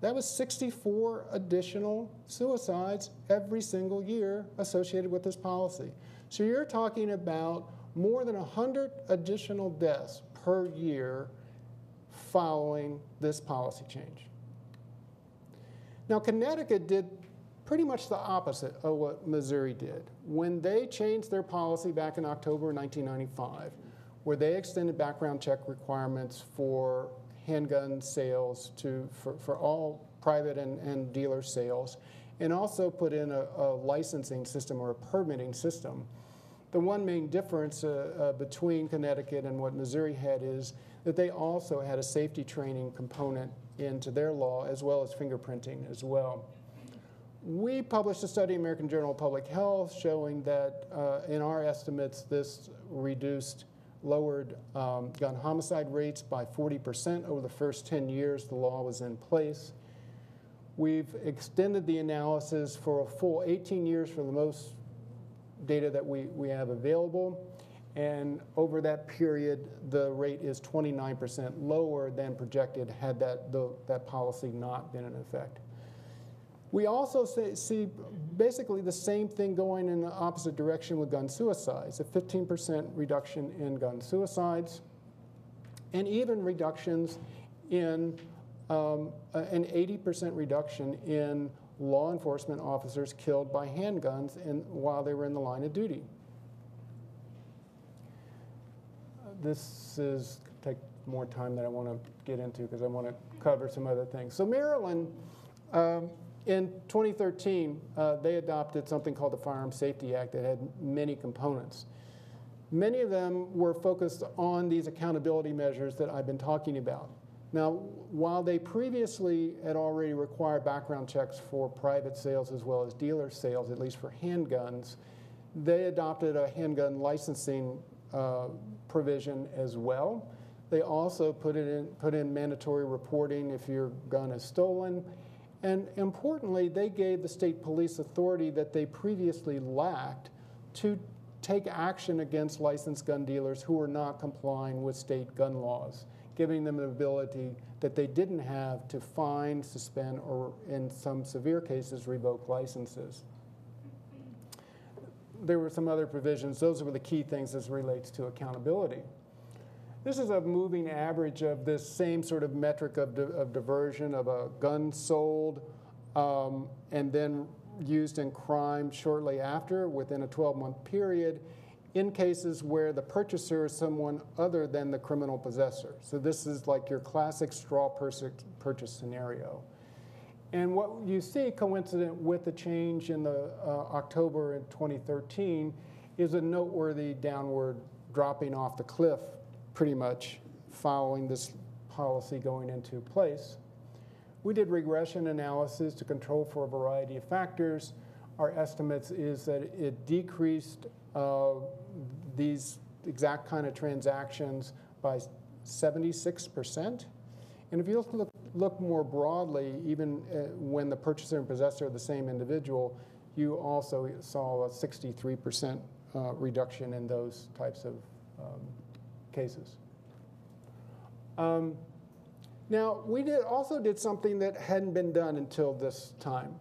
that was 64 additional suicides every single year associated with this policy. So you're talking about more than 100 additional deaths per year following this policy change. Now, Connecticut did pretty much the opposite of what Missouri did. When they changed their policy back in October 1995, where they extended background check requirements for handgun sales to, for, for all private and, and dealer sales, and also put in a, a licensing system or a permitting system. The one main difference uh, uh, between Connecticut and what Missouri had is that they also had a safety training component into their law as well as fingerprinting as well. We published a study in American Journal of Public Health showing that uh, in our estimates this reduced lowered um, gun homicide rates by 40% over the first 10 years the law was in place. We've extended the analysis for a full 18 years for the most data that we, we have available. And over that period, the rate is 29% lower than projected had that, the, that policy not been in effect. We also see basically the same thing going in the opposite direction with gun suicides a 15% reduction in gun suicides, and even reductions in um, an 80% reduction in law enforcement officers killed by handguns in, while they were in the line of duty. This is take more time than I want to get into because I want to cover some other things. So Maryland. Um, in 2013, uh, they adopted something called the Firearm Safety Act that had many components. Many of them were focused on these accountability measures that I've been talking about. Now, while they previously had already required background checks for private sales as well as dealer sales, at least for handguns, they adopted a handgun licensing uh, provision as well. They also put, it in, put in mandatory reporting if your gun is stolen and importantly, they gave the state police authority that they previously lacked to take action against licensed gun dealers who are not complying with state gun laws, giving them an ability that they didn't have to fine, suspend, or in some severe cases, revoke licenses. There were some other provisions. Those were the key things as relates to accountability. This is a moving average of this same sort of metric of, di- of diversion of a gun sold um, and then used in crime shortly after within a 12 month period in cases where the purchaser is someone other than the criminal possessor. So this is like your classic straw purchase scenario. And what you see coincident with the change in the uh, October in 2013 is a noteworthy downward dropping off the cliff, pretty much following this policy going into place. We did regression analysis to control for a variety of factors. Our estimates is that it decreased uh, these exact kind of transactions by 76%. And if you look, look more broadly, even uh, when the purchaser and possessor are the same individual, you also saw a 63% uh, reduction in those types of um, cases. Um, now, we did, also did something that hadn't been done until this time.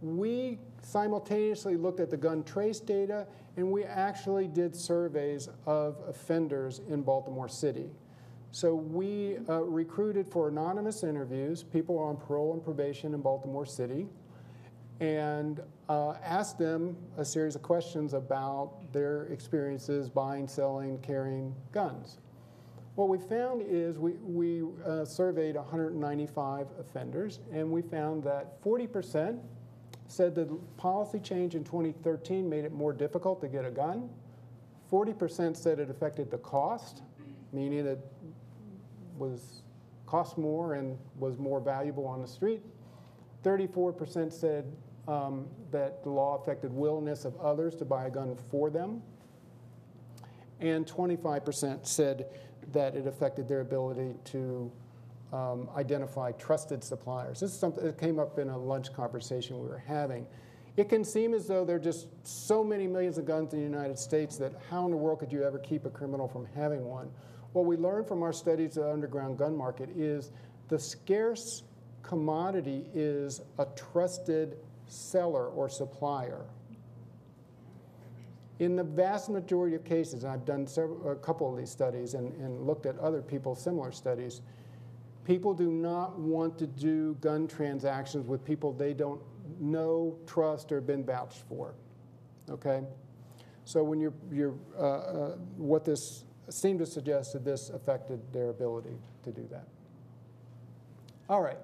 We simultaneously looked at the gun trace data, and we actually did surveys of offenders in Baltimore City. So we uh, recruited for anonymous interviews people on parole and probation in Baltimore City and uh, asked them a series of questions about their experiences buying, selling, carrying guns. What we found is we, we uh, surveyed 195 offenders, and we found that 40% said the policy change in 2013 made it more difficult to get a gun. 40% said it affected the cost, meaning it was cost more and was more valuable on the street. 34% said um, that the law affected willingness of others to buy a gun for them. And 25% said that it affected their ability to um, identify trusted suppliers. This is something that came up in a lunch conversation we were having. It can seem as though there are just so many millions of guns in the United States that how in the world could you ever keep a criminal from having one? What we learned from our studies of the underground gun market is the scarce commodity is a trusted seller or supplier. In the vast majority of cases, and I've done several, a couple of these studies and, and looked at other people's similar studies, people do not want to do gun transactions with people they don't know, trust, or have been vouched for. Okay? So when you're, you're uh, uh, what this seemed to suggest that this affected their ability to do that. All right.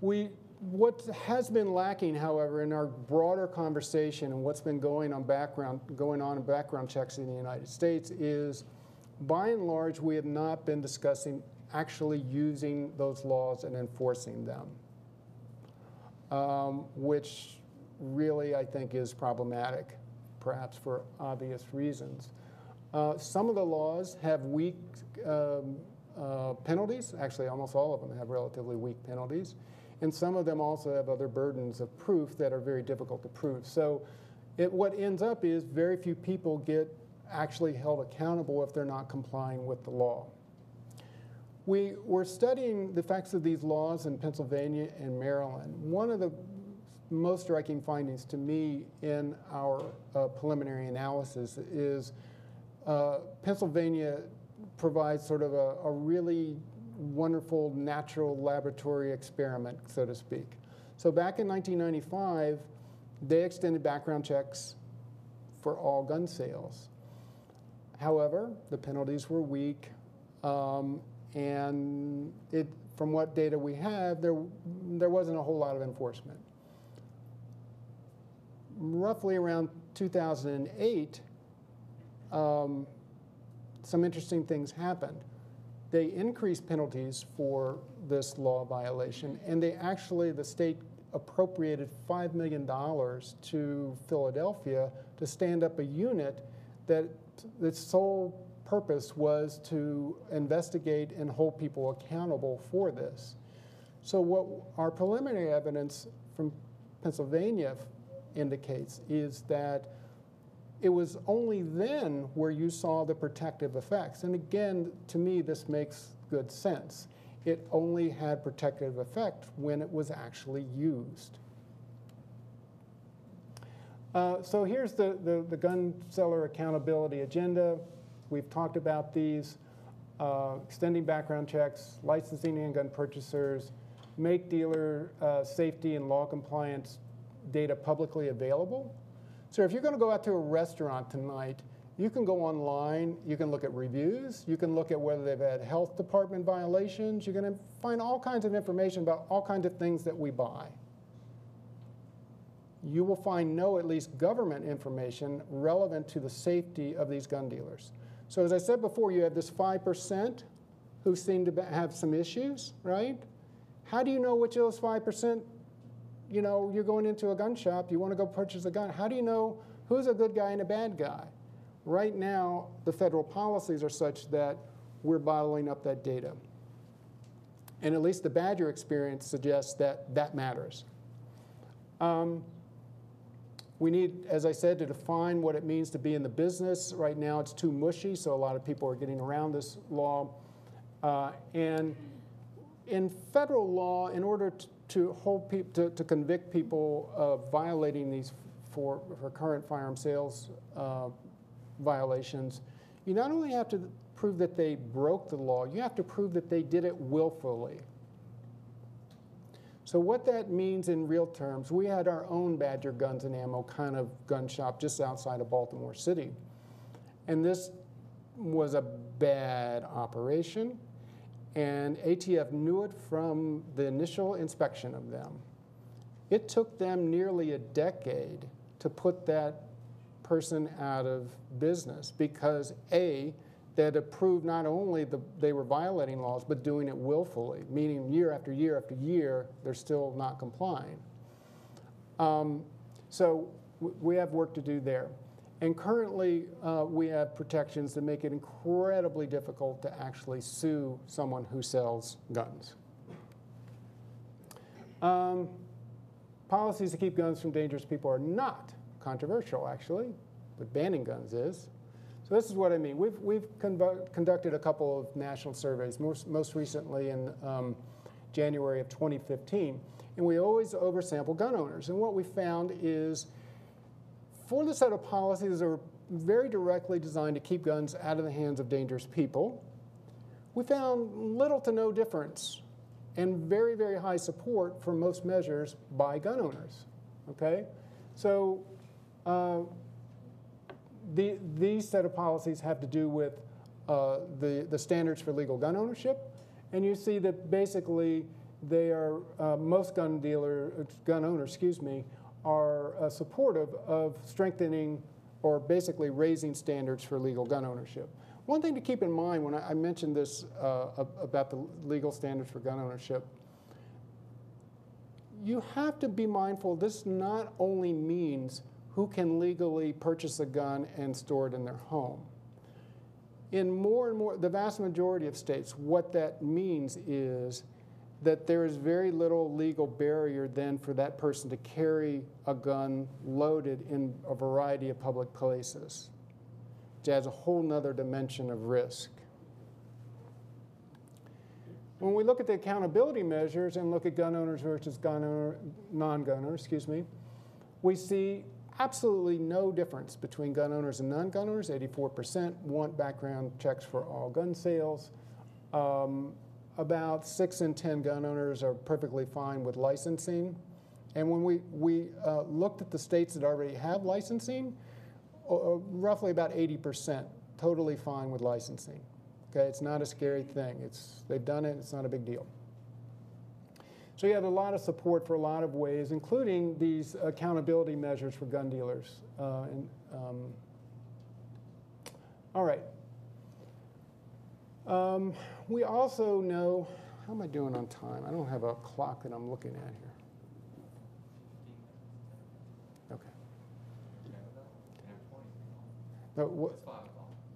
We, what has been lacking, however, in our broader conversation and what's been going on background going on in background checks in the United States is, by and large, we have not been discussing actually using those laws and enforcing them, um, which really I think is problematic, perhaps for obvious reasons. Uh, some of the laws have weak um, uh, penalties. Actually, almost all of them have relatively weak penalties. And some of them also have other burdens of proof that are very difficult to prove. So, it, what ends up is very few people get actually held accountable if they're not complying with the law. We were studying the effects of these laws in Pennsylvania and Maryland. One of the most striking findings to me in our uh, preliminary analysis is uh, Pennsylvania provides sort of a, a, really wonderful natural laboratory experiment, so to speak. So back in 1995, they extended background checks for all gun sales. However, the penalties were weak, um, and it, from what data we have, there, there wasn't a whole lot of enforcement. Roughly around 2008, um, some interesting things happened. They increased penalties for this law violation, and they actually, the state appropriated $5 million to Philadelphia to stand up a unit that its sole purpose was to investigate and hold people accountable for this. So, what our preliminary evidence from Pennsylvania indicates is that it was only then where you saw the protective effects. And again, to me, this makes good sense. It only had protective effect when it was actually used. Uh, so here's the, the, the gun seller accountability agenda. We've talked about these. Uh, extending background checks, licensing handgun purchasers, make dealer uh, safety and law compliance data publicly available. So if you're going to go out to a restaurant tonight, you can go online, you can look at reviews, you can look at whether they've had health department violations, you're going to find all kinds of information about all kinds of things that we buy. You will find no, at least government information relevant to the safety of these gun dealers. So as I said before, you have this 5% who seem to have some issues, right? How do you know which of those 5%, you know, you're going into a gun shop, you want to go purchase a gun. How do you know who's a good guy and a bad guy? Right now, the federal policies are such that we're bottling up that data. And at least the Badger experience suggests that that matters. Um, we need, as I said, to define what it means to be in the business. Right now, it's too mushy, so a lot of people are getting around this law. Uh, and in federal law, in order to, to hold people to, to, convict people of violating these for, for current firearm sales uh, violations, you not only have to prove that they broke the law, you have to prove that they did it willfully. So what that means in real terms, we had our own Badger Guns and Ammo kind of gun shop just outside of Baltimore City. And this was a bad operation, and ATF knew it from the initial inspection of them. It took them nearly a decade to put that person out of business because A, that approved not only the, they were violating laws, but doing it willfully, meaning year after year after year, they're still not complying. Um, so we have work to do there. And currently, uh, we have protections that make it incredibly difficult to actually sue someone who sells guns. Um, policies to keep guns from dangerous people are not controversial, actually, but banning guns is. So this is what I mean. We've, we've conducted a couple of national surveys, most, most recently in um, January of 2015, and we always oversample gun owners. And what we found is for the set of policies that are very directly designed to keep guns out of the hands of dangerous people, we found little to no difference and very, very high support for most measures by gun owners. Okay? So uh, the, these set of policies have to do with uh, the, the standards for legal gun ownership. And you see that basically they are, uh, most gun dealer, gun owners, excuse me, are uh, supportive of strengthening or basically raising standards for legal gun ownership. One thing to keep in mind when I, I mentioned this uh, about the legal standards for gun ownership, you have to be mindful this not only means who can legally purchase a gun and store it in their home. In more and more, the vast majority of states, what that means is that there is very little legal barrier then for that person to carry a gun loaded in a variety of public places, which adds a whole nother dimension of risk. When we look at the accountability measures and look at gun owners versus gun owner, non-gun owners, excuse me, we see absolutely no difference between gun owners and non-gun owners. 84% want background checks for all gun sales. Um, about six in 10 gun owners are perfectly fine with licensing. And when we, we uh, looked at the states that already have licensing, uh, roughly about 80% totally fine with licensing. Okay, it's not a scary thing. It's, they've done it, it's not a big deal. So you have a lot of support for a lot of ways, including these accountability measures for gun dealers. Uh, and, um, all right. Um, we also know, how am I doing on time? I don't have a clock that I'm looking at here. Okay. But what,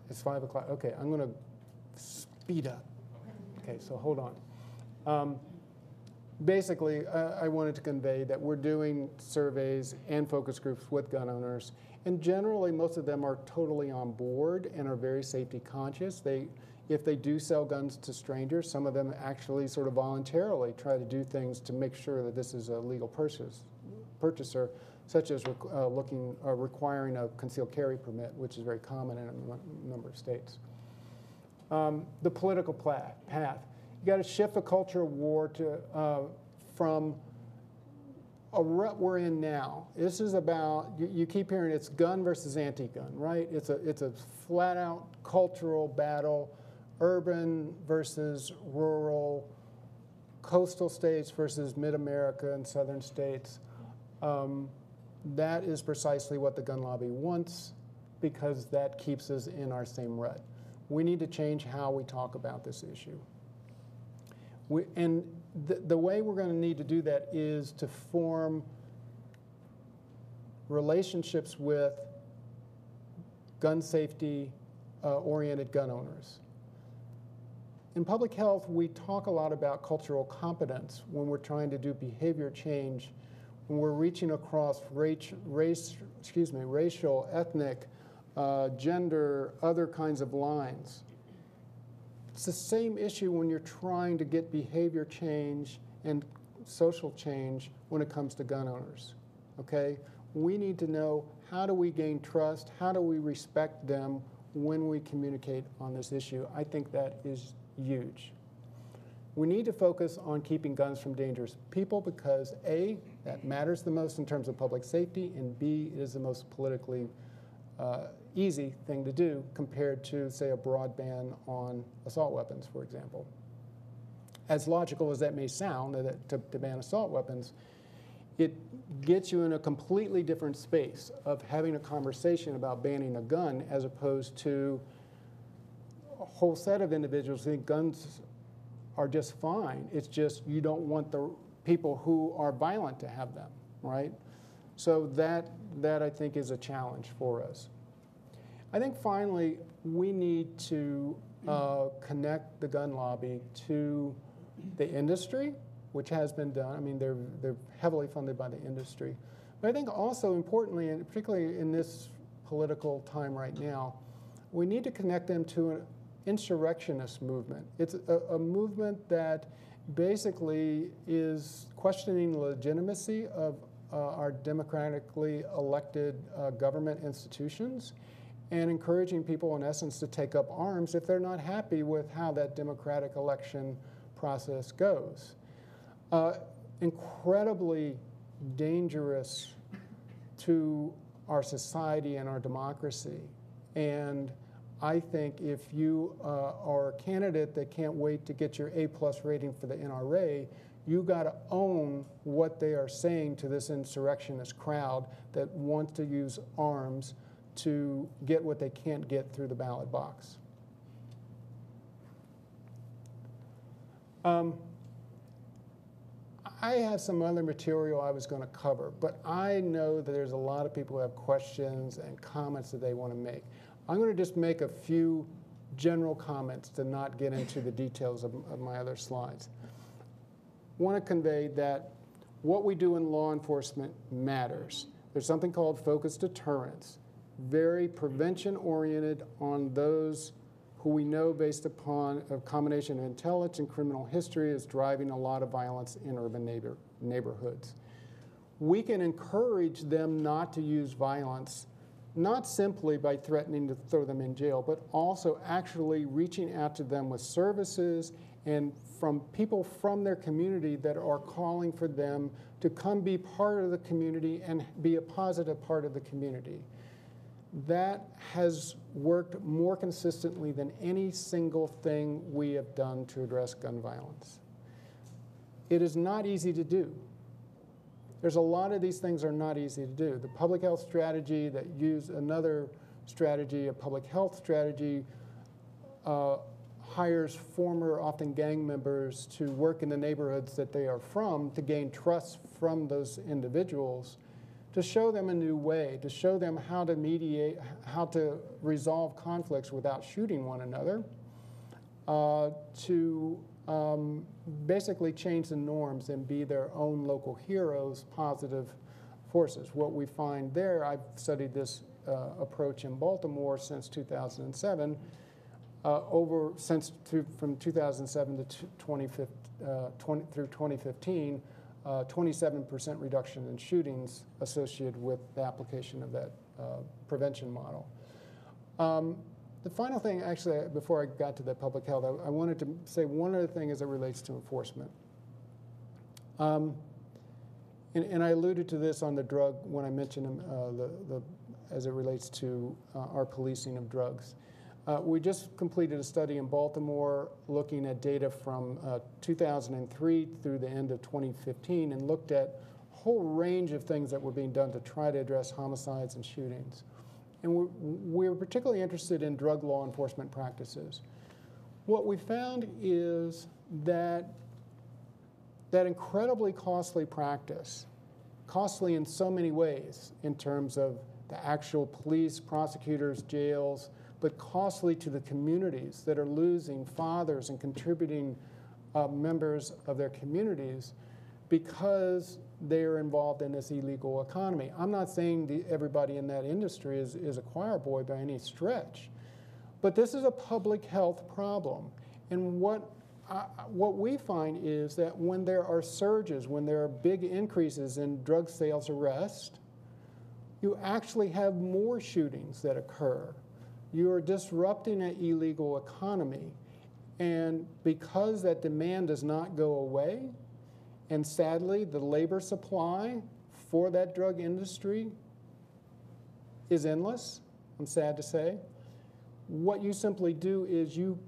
it's five o'clock. Okay, I'm going to speed up. Okay, so hold on. Um, basically, uh, I wanted to convey that we're doing surveys and focus groups with gun owners, and generally, most of them are totally on board and are very safety conscious. They, if they do sell guns to strangers, some of them actually sort of voluntarily try to do things to make sure that this is a legal purchase, purchaser. such as uh, looking, uh, requiring a concealed carry permit, which is very common in a number of states. Um, the political path. You got to shift the culture of war to, uh, from a rut we're in now. This is about you, you keep hearing it's gun versus anti-gun, right? It's a it's a flat out cultural battle, urban versus rural, coastal states versus mid-America and southern states. Um, that is precisely what the gun lobby wants because that keeps us in our same rut. We need to change how we talk about this issue. We, and the, the way we're going to need to do that is to form relationships with gun safety uh, oriented gun owners. In public health, we talk a lot about cultural competence when we're trying to do behavior change, when we're reaching across race, race excuse me, racial, ethnic, uh, gender, other kinds of lines. It's the same issue when you're trying to get behavior change and social change when it comes to gun owners. Okay? We need to know how do we gain trust? How do we respect them when we communicate on this issue? I think that is huge. We need to focus on keeping guns from dangerous people because A, that matters the most in terms of public safety, and B, it is the most politically uh, easy thing to do compared to, say, a broad ban on assault weapons, for example. As logical as that may sound, that to, to ban assault weapons, it gets you in a completely different space of having a conversation about banning a gun as opposed to whole set of individuals think guns are just fine. It's just you don't want the people who are violent to have them, right? So that, that I think is a challenge for us. I think finally, we need to uh, connect the gun lobby to the industry, which has been done. I mean, they're, they're heavily funded by the industry. But I think also importantly, and particularly in this political time right now, we need to connect them to an insurrectionist movement. It's a, a movement that basically is questioning the legitimacy of uh, our democratically elected uh, government institutions and encouraging people, in essence, to take up arms if they're not happy with how that democratic election process goes. Uh, incredibly dangerous to our society and our democracy. And I think if you uh, are a candidate that can't wait to get your A plus rating for the NRA, you got to own what they are saying to this insurrectionist crowd that wants to use arms to get what they can't get through the ballot box. Um, I have some other material I was going to cover, but I know that there's a lot of people who have questions and comments that they want to make. I'm going to just make a few general comments to not get into the details of, of my other slides. I want to convey that what we do in law enforcement matters. There's something called focused deterrence, very prevention oriented on those who we know based upon a combination of intelligence and criminal history is driving a lot of violence in urban neighbor, neighborhoods. We can encourage them not to use violence, not simply by threatening to throw them in jail, but also actually reaching out to them with services and from people from their community that are calling for them to come be part of the community and be a positive part of the community that has worked more consistently than any single thing we have done to address gun violence. It is not easy to do. There's a lot of these things are not easy to do. The public health strategy that used another strategy, a public health strategy, uh, hires former, often gang members to work in the neighborhoods that they are from to gain trust from those individuals to show them a new way, to show them how to mediate, how to resolve conflicts without shooting one another, uh, to um, basically change the norms and be their own local heroes, positive forces. What we find there, I've studied this uh, approach in Baltimore since 2007. Uh, over since to, from 2007 to 20, uh, 20, through 2015, uh, 27% reduction in shootings associated with the application of that uh, prevention model. Um, the final thing, actually, before I got to the public health, I, I wanted to say one other thing as it relates to enforcement. Um, and, and, I alluded to this on the drug when I mentioned uh, the, the, as it relates to uh, our policing of drugs. Uh, we just completed a study in Baltimore looking at data from uh, 2003 through the end of 2015 and looked at a whole range of things that were being done to try to address homicides and shootings. And we're, we're particularly interested in drug law enforcement practices. What we found is that that incredibly costly practice, costly in so many ways in terms of the actual police, prosecutors, jails, but costly to the communities that are losing fathers and contributing uh, members of their communities because they are involved in this illegal economy. I'm not saying the, everybody in that industry is, is a choir boy by any stretch, but this is a public health problem. And what, uh, what we find is that when there are surges, when there are big increases in drug sales arrest, you actually have more shootings that occur. You are disrupting an illegal economy. And because that demand does not go away, and sadly, the labor supply for that drug industry is endless, I'm sad to say. What you simply do is you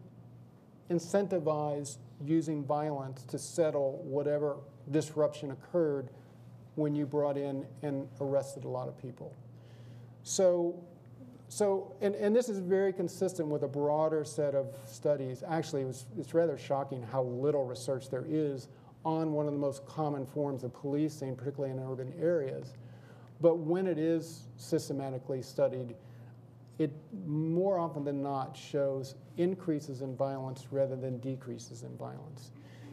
incentivize using violence to settle whatever disruption occurred when you brought in and arrested a lot of people. So, so and, and this is very consistent with a broader set of studies. Actually, it was, it's rather shocking how little research there is on one of the most common forms of policing, particularly in urban areas. But when it is systematically studied, it more often than not shows increases in violence rather than decreases in violence.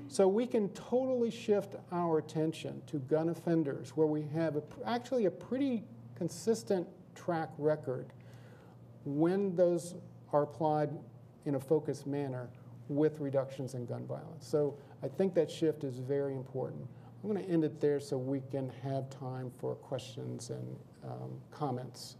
So we can totally shift our attention to gun offenders where we have a, actually a pretty consistent track record when those are applied in a focused manner with reductions in gun violence. So I think that shift is very important. I'm going to end it there so we can have time for questions and um, comments.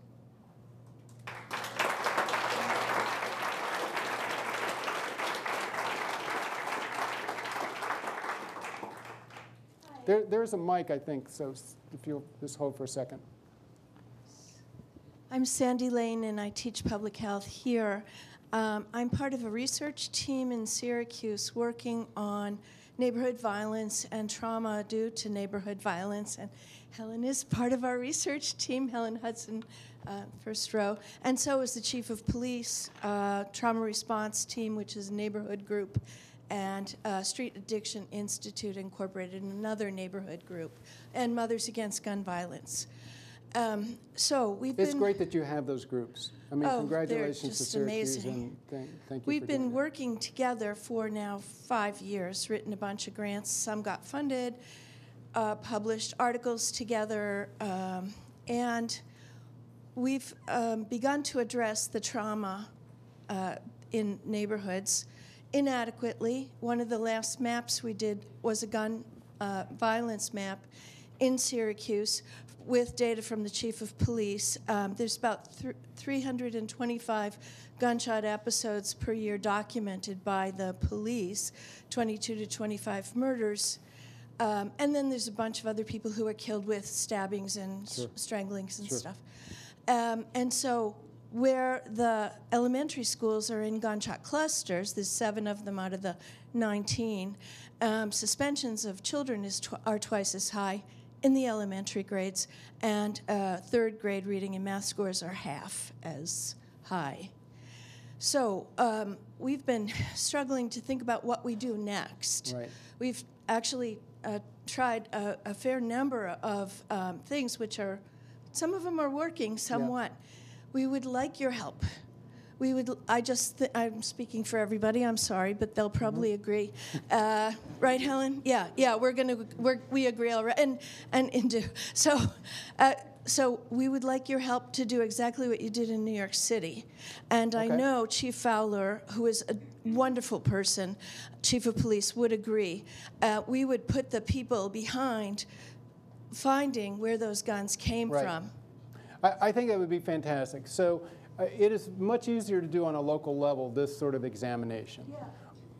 There, there's a mic, I think, so if you'll just hold for a second. I'm Sandy Lane, and I teach public health here. Um, I'm part of a research team in Syracuse working on neighborhood violence and trauma due to neighborhood violence. And Helen is part of our research team, Helen Hudson, uh, first row. And so is the chief of police, uh, trauma response team, which is a neighborhood group, and uh, Street Addiction Institute Incorporated, another neighborhood group, and Mothers Against Gun Violence. Um, so we've it's been. great that you have those groups. I mean, oh, congratulations to Syracuse amazing. thank, thank you. We've been working together for now five years, written a bunch of grants. Some got funded, uh, published articles together, um, and we've um, begun to address the trauma uh, in neighborhoods inadequately. One of the last maps we did was a gun uh, violence map in Syracuse with data from the chief of police. Um, there's about th- 325 gunshot episodes per year documented by the police, 22 to 25 murders. Um, and then there's a bunch of other people who are killed with stabbings and sure. stranglings and sure. stuff. Um, and so, where the elementary schools are in gunshot clusters, there's seven of them out of the 19, um, suspensions of children is tw- are twice as high in the elementary grades, and uh, third grade reading and math scores are half as high. So um, we've been struggling to think about what we do next. Right. We've actually uh, tried a, a, fair number of um, things, which are some of them are working somewhat. Yeah. We would like your help we would i just th- i'm speaking for everybody i'm sorry but they'll probably mm-hmm. agree uh, right helen yeah yeah we're gonna we're, we agree already and and into so uh, so we would like your help to do exactly what you did in New York City, and okay. I know Chief Fowler, who is a, wonderful person, chief of police, would agree. Uh, we would put the people behind finding where those guns came Right. from. I, I think that would be fantastic. So it is much easier to do on a local level this sort of examination.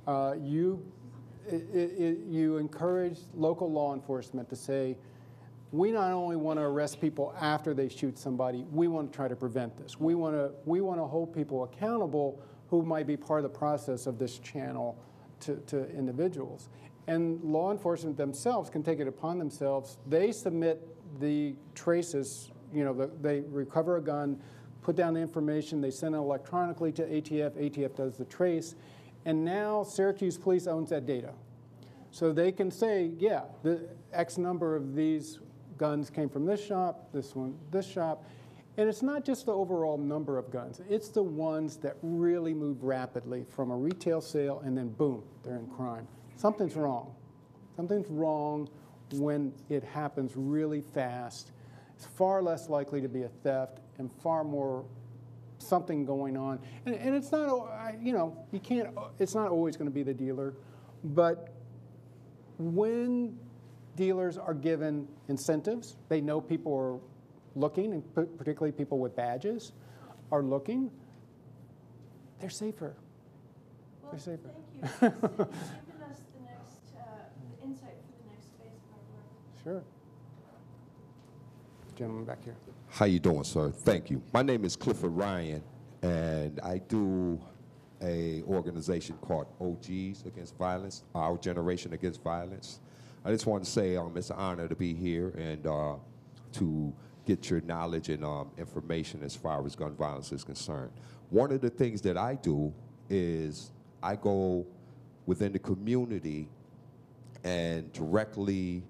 Uh, you, i i i you encourage local law enforcement to say, we not only want to arrest people after they shoot somebody, we want to try to prevent this. We want to, we want to hold people accountable who might be part of the process of this channel to, to individuals. And law enforcement themselves can take it upon themselves. They submit the traces, you know, the, they recover a gun, put down the information, they send it electronically to ATF, ATF does the trace, and now Syracuse Police owns that data. So they can say, yeah, the X number of these guns came from this shop, this one, this shop. And it's not just the overall number of guns, it's the ones that really move rapidly from a retail sale and then boom, they're in crime. Something's wrong. Something's wrong when it happens really fast. It's far less likely to be a theft and far more something going on. And, and it's not, you know, you can't, it's not always going to be the dealer, but when dealers are given incentives, they know people are looking, and particularly people with badges are looking, they're safer. They're safer. Thank you. You've given us the next, uh, the insight for the next phase of our work. Sure. Gentleman back here. How you doing, sir? Thank you. My name is Clifford Ryan, and I do a organization called OGs Against Violence, Our Generation Against Violence. I just want to say um, it's an honor to be here and uh, to get your knowledge and um, information as far as gun violence is concerned. One of the things that I do is I go within the community and directly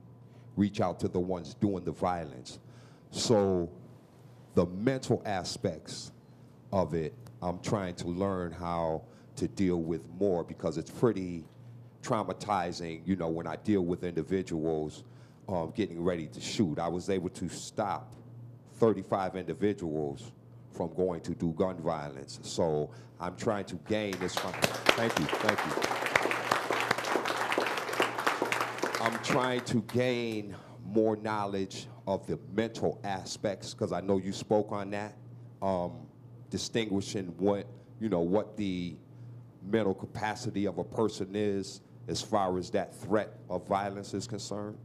reach out to the ones doing the violence. So the mental aspects of it, I'm trying to learn how to deal with more because it's pretty traumatizing, you know, when I deal with individuals um, getting ready to shoot. I was able to stop 35 individuals from going to do gun violence. So I'm trying to gain this. Thank you, thank you. I'm trying to gain more knowledge of the mental aspects because I know you spoke on that, um, distinguishing what you know what the mental capacity of a person is as far as that threat of violence is concerned.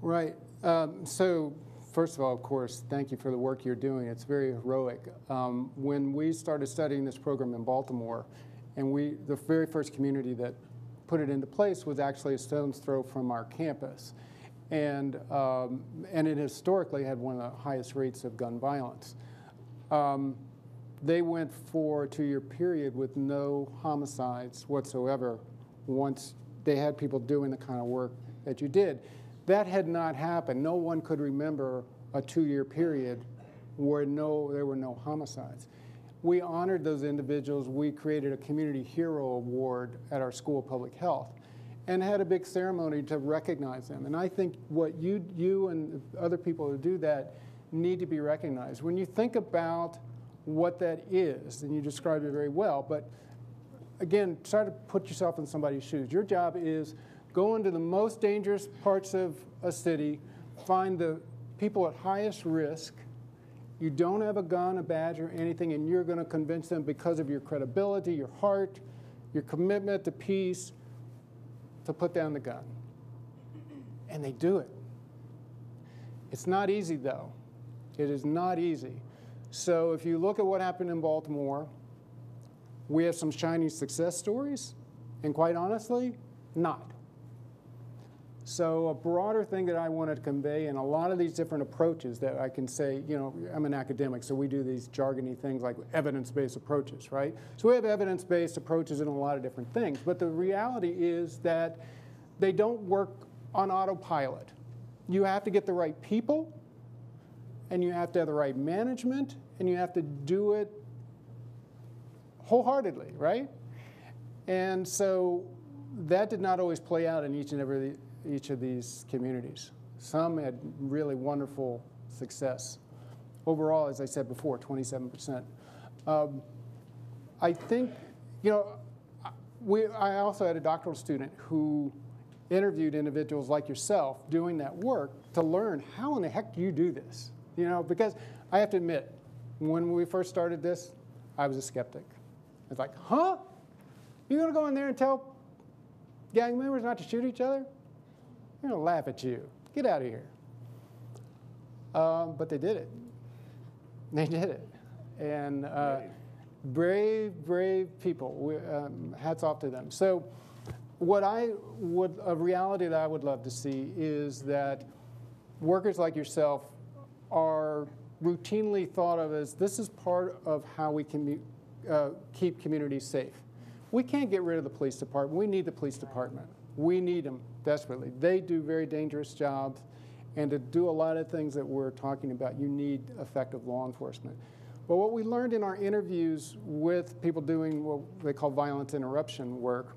Right. Um, so, first of all, of course, thank you for the work you're doing. It's very heroic. Um, when we started studying this program in Baltimore, and we, the very first community that put it into place was actually a stone's throw from our campus. And, um, and it historically had one of the highest rates of gun violence. Um, they went for a two-year period with no homicides whatsoever once they had people doing the kind of work that you did. That had not happened. No one could remember a two-year period where no, there were no homicides. We honored those individuals. We created a community hero award at our school of public health and had a big ceremony to recognize them. And I think what you, you and other people who do that need to be recognized. When you think about what that is, and you described it very well, but again, try to put yourself in somebody's shoes. Your job is go into the most dangerous parts of a city, find the people at highest risk. You don't have a gun, a badge, or anything, and you're going to convince them because of your credibility, your heart, your commitment to peace, to put down the gun. And they do it. It's not easy, though. It is not easy. So if you look at what happened in Baltimore, we have some shining success stories, and quite honestly, not. So, a broader thing that I wanted to convey in a lot of these different approaches that I can say, you know, I'm an academic, so we do these jargony things like evidence based approaches, right? So, we have evidence based approaches in a lot of different things, but the reality is that they don't work on autopilot. You have to get the right people, and you have to have the right management, and you have to do it wholeheartedly, right? And so that did not always play out in each and every each of these communities. Some had really wonderful success. Overall, as I said before, 27%. Um, I think, you know, we, I also had a doctoral student who interviewed individuals like yourself doing that work to learn how in the heck do you do this? You know, because I have to admit, when we first started this, I was a skeptic. It's like, huh? You're going to go in there and tell gang members not to shoot each other? They're going to laugh at you. Get out of here. Um, but they did it. They did it. And uh, brave, brave people. We, um, hats off to them. So, what I would, a reality that I would love to see is that workers like yourself are routinely thought of as this is part of how we can uh, keep communities safe. We can't get rid of the police department. We need the police department. We need them desperately. They do very dangerous jobs. And to do a lot of things that we're talking about, you need effective law enforcement. But what we learned in our interviews with people doing what they call violence interruption work,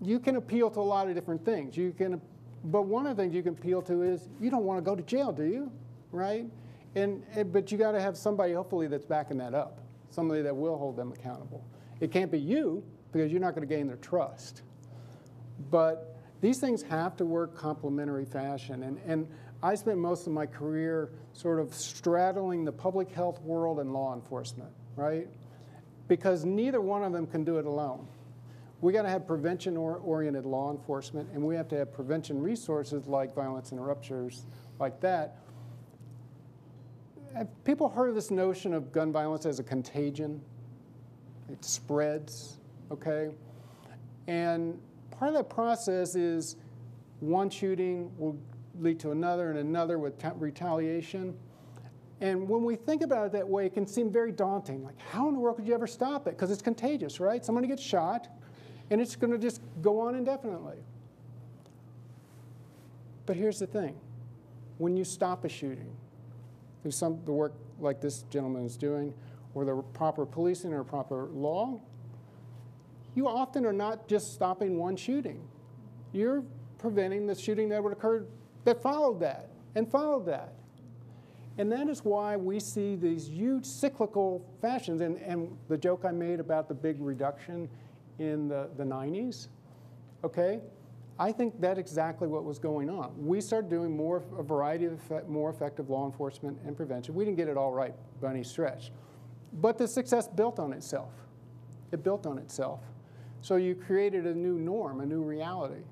you can appeal to a lot of different things. You can, but one of the things you can appeal to is you don't want to go to jail, do you? Right? And, and but you got to have somebody hopefully that's backing that up, somebody that will hold them accountable. It can't be you because you're not going to gain their trust. But these things have to work complementary fashion. And, and I spent most of my career sort of straddling the public health world and law enforcement, right? Because neither one of them can do it alone. We got to have prevention oriented law enforcement, and we have to have prevention resources like violence interrupters, like that. Have people heard of this notion of gun violence as a contagion? It spreads, okay? And part of that process is one shooting will lead to another and another with retaliation. And when we think about it that way, it can seem very daunting. Like, how in the world could you ever stop it? Because it's contagious, right? Somebody gets shot, and it's going to just go on indefinitely. But here's the thing when you stop a shooting, through some the work like this gentleman is doing, or the proper policing or proper law, you often are not just stopping one shooting. You're preventing the shooting that would occur that followed that and followed that. And that is why we see these huge cyclical fashions. And, and the joke I made about the big reduction in the, the 90s, okay? I think that's exactly what was going on. We started doing more, a variety of more effective law enforcement and prevention. We didn't get it all right by any stretch. But the success built on itself. It built on itself. So you created a new norm, a new reality.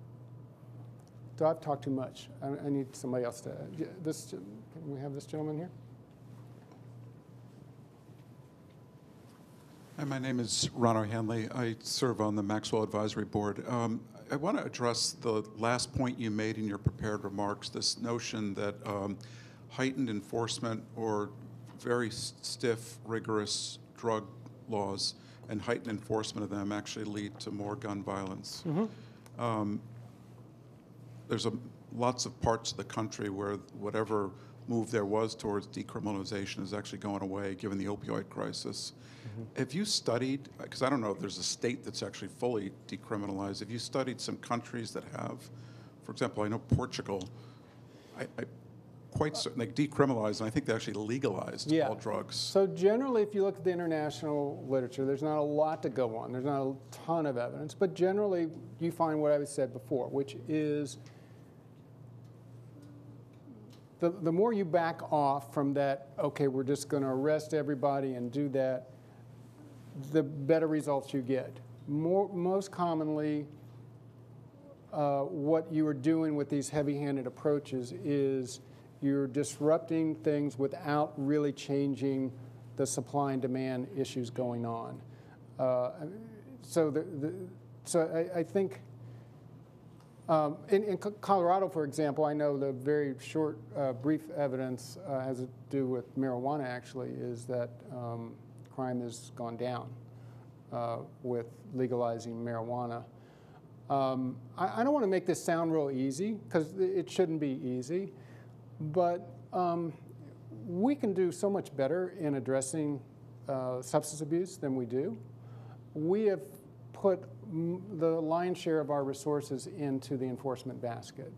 So I've talked too much. I, I need somebody else to. This, can we have this gentleman here? Hi, my name is Ron O'Hanley. I serve on the Maxwell Advisory Board. Um, I want to address the last point you made in your prepared remarks this notion that um, heightened enforcement or very stiff, rigorous drug laws and heightened enforcement of them actually lead to more gun violence. Mm-hmm. Um, there's a, lots of parts of the country where whatever move there was towards decriminalization is actually going away given the opioid crisis. Mm-hmm. Have you studied, because I don't know if there's a state that's actually fully decriminalized, have you studied some countries that have? For example, I know Portugal, I, I quite certain they decriminalized, and I think they actually legalized yeah. all drugs. So generally, if you look at the international literature, there's not a lot to go on. There's not a ton of evidence, but generally, you find what I said before, which is the, the more you back off from that, okay, we're just going to arrest everybody and do that, the better results you get. More, most commonly, uh, what you are doing with these heavy-handed approaches is you're disrupting things without really changing the supply and demand issues going on. Uh, so, the, the, so I, I think um, in, in, Colorado, for example, I know the very short, uh, brief evidence uh, has to do with marijuana. Actually, is that um, crime has gone down uh, with legalizing marijuana. Um, I, I, don't want to make this sound real easy because it shouldn't be easy. But um, we can do so much better in addressing uh, substance abuse than we do. We have put the lion's share of our resources into the enforcement basket.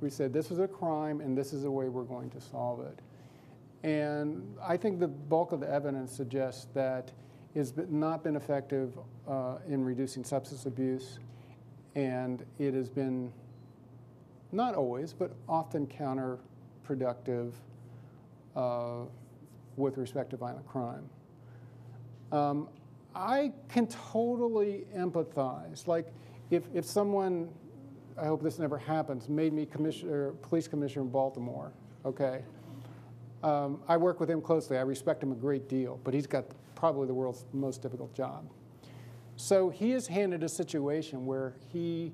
We said this is a crime and this is the way we're going to solve it. And I think the bulk of the evidence suggests that has not been effective uh, in reducing substance abuse, and it has been not always, but often counterproductive uh, with respect to violent crime. Um, I can totally empathize. Like, if, if someone, I hope this never happens, made me commissioner, police commissioner in Baltimore, okay? Um, I work with him closely. I respect him a great deal, but he's got probably the world's most difficult job. So he is handed a situation where he,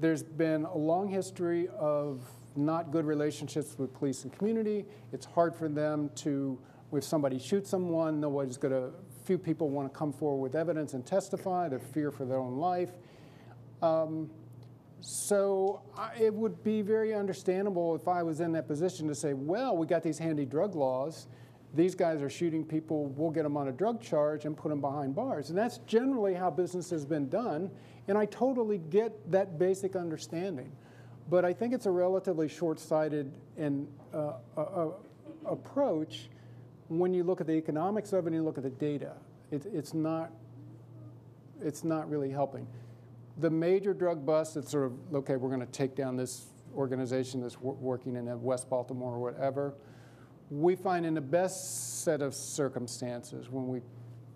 there's been a long history of not good relationships with police and community. It's hard for them to, if somebody shoots someone, nobody's going to, few people want to come forward with evidence and testify. They fear for their own life. Um, so I, it would be very understandable if I was in that position to say, well, we got these handy drug laws. These guys are shooting people. We'll get them on a drug charge and put them behind bars. And that's generally how business has been done. And I totally get that basic understanding. But I think it's a relatively short-sighted and uh, uh, uh, approach when you look at the economics of it and you look at the data. It, it's not. It's not really helping the major drug bust that's sort of, okay, we're going to take down this organization that's working in West Baltimore or whatever, we find in the best set of circumstances, when we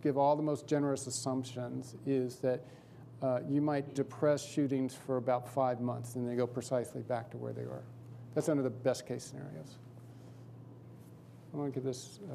give all the most generous assumptions, is that uh, you might depress shootings for about five months and they go precisely back to where they were. That's under the best case scenarios. I want to give this. Uh,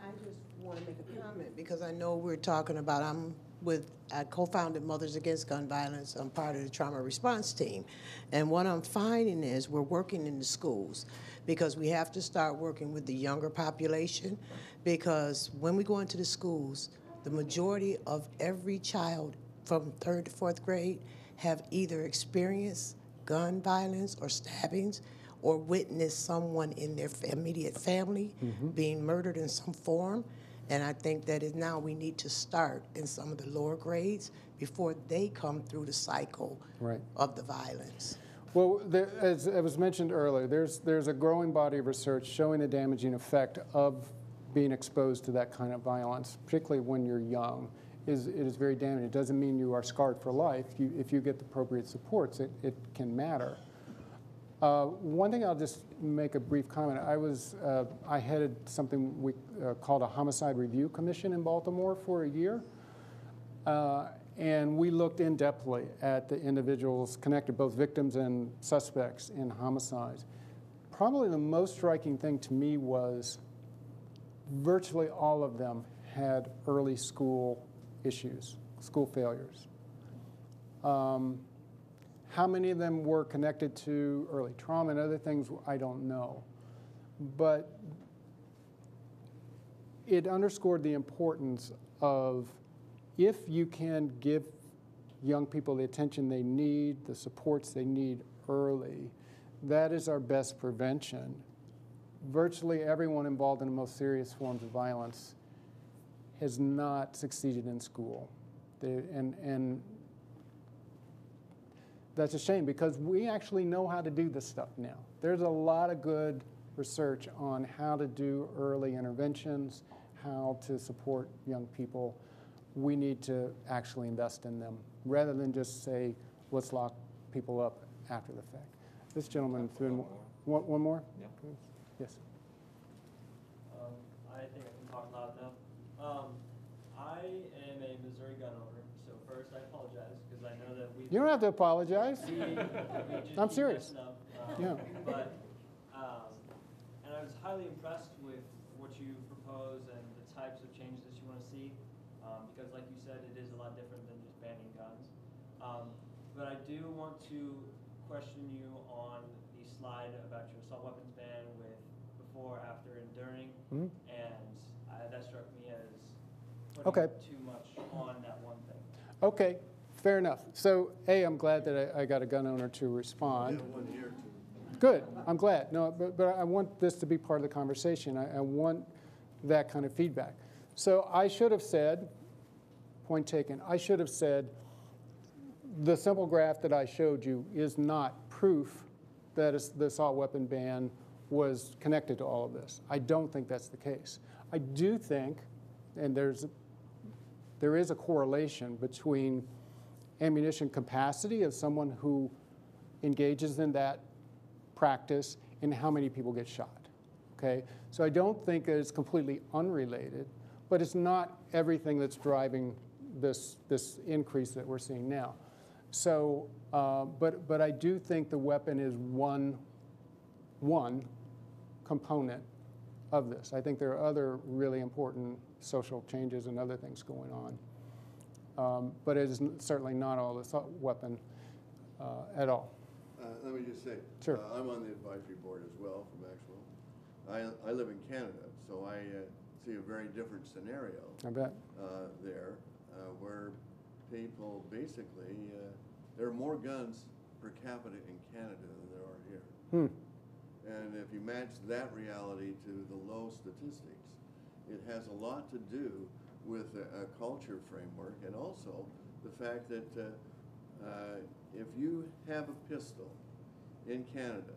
I just want to make a comment because I know we're talking about, I'm with, I co-founded Mothers Against Gun Violence. I'm part of the trauma response team. And what I'm finding is we're working in the schools because we have to start working with the younger population because when we go into the schools, the majority of every child from third to fourth grade have either experienced gun violence or stabbings or witnessed someone in their immediate family mm-hmm. being murdered in some form. And I think that is now we need to start in some of the lower grades before they come through the cycle Right. of the violence. Well, there, as it was mentioned earlier, there's, there's a growing body of research showing the damaging effect of being exposed to that kind of violence, particularly when you're young. Is, it is very damaging. It doesn't mean you are scarred for life. You, if you get the appropriate supports, it, it can matter. Uh, one thing I'll just make a brief comment. I was uh, I headed something we uh, called a homicide review commission in Baltimore for a year, uh, and we looked in depthly at the individuals connected, both victims and suspects in homicides. Probably the most striking thing to me was virtually all of them had early school issues, school failures. Um, how many of them were connected to early trauma and other things, I don't know. But it underscored the importance of if you can give young people the attention they need, the supports they need early, that is our best prevention. Virtually everyone involved in the most serious forms of violence has not succeeded in school. They, and, and that's a shame because we actually know how to do this stuff now. There's a lot of good research on how to do early interventions, how to support young people. We need to actually invest in them rather than just say, let's lock people up after the fact. This gentleman threw in one, one more? Yes. Um, I think I can talk loud enough. Um, I am a Missouri gun owner, so first I apologize because I know that we. You don't have to apologize. we, we I'm serious. up. Um, Yeah. But, um, and I was highly impressed with what you propose and the types of changes that you want to see. Um, because like you said, it is a lot different than just banning guns. Um, but I do want to question you on the slide about your assault weapons ban with before, after, and during. Mhm. And I, that struck me as Okay. too much on that one thing. Okay, fair enough. So, A, I'm glad that I, I got a gun owner to respond. Good, I'm glad. No, but, but I want this to be part of the conversation. I, I want that kind of feedback. So I should have said, point taken, I should have said, the simple graph that I showed you is not proof that the assault weapon ban was connected to all of this. I don't think that's the case. I do think, and there's, there is a correlation between ammunition capacity of someone who engages in that practice and how many people get shot. Okay, so I don't think that it's completely unrelated, but it's not everything that's driving this this increase that we're seeing now. So, uh, but but I do think the weapon is one one component of this. I think there are other really important social changes and other things going on. Um, but it is certainly not all the th- weapon uh, at all. Uh, Let me just say. Sure. uh, I'm on the advisory board as well for Maxwell. I, I live in Canada, so I uh, see a very different scenario I bet. uh, there, uh, where people basically, uh, there are more guns per capita in Canada than there are here. Hmm. And if you match that reality to the low statistics, it has a lot to do with a, a culture framework and also the fact that uh, uh, if you have a pistol in Canada,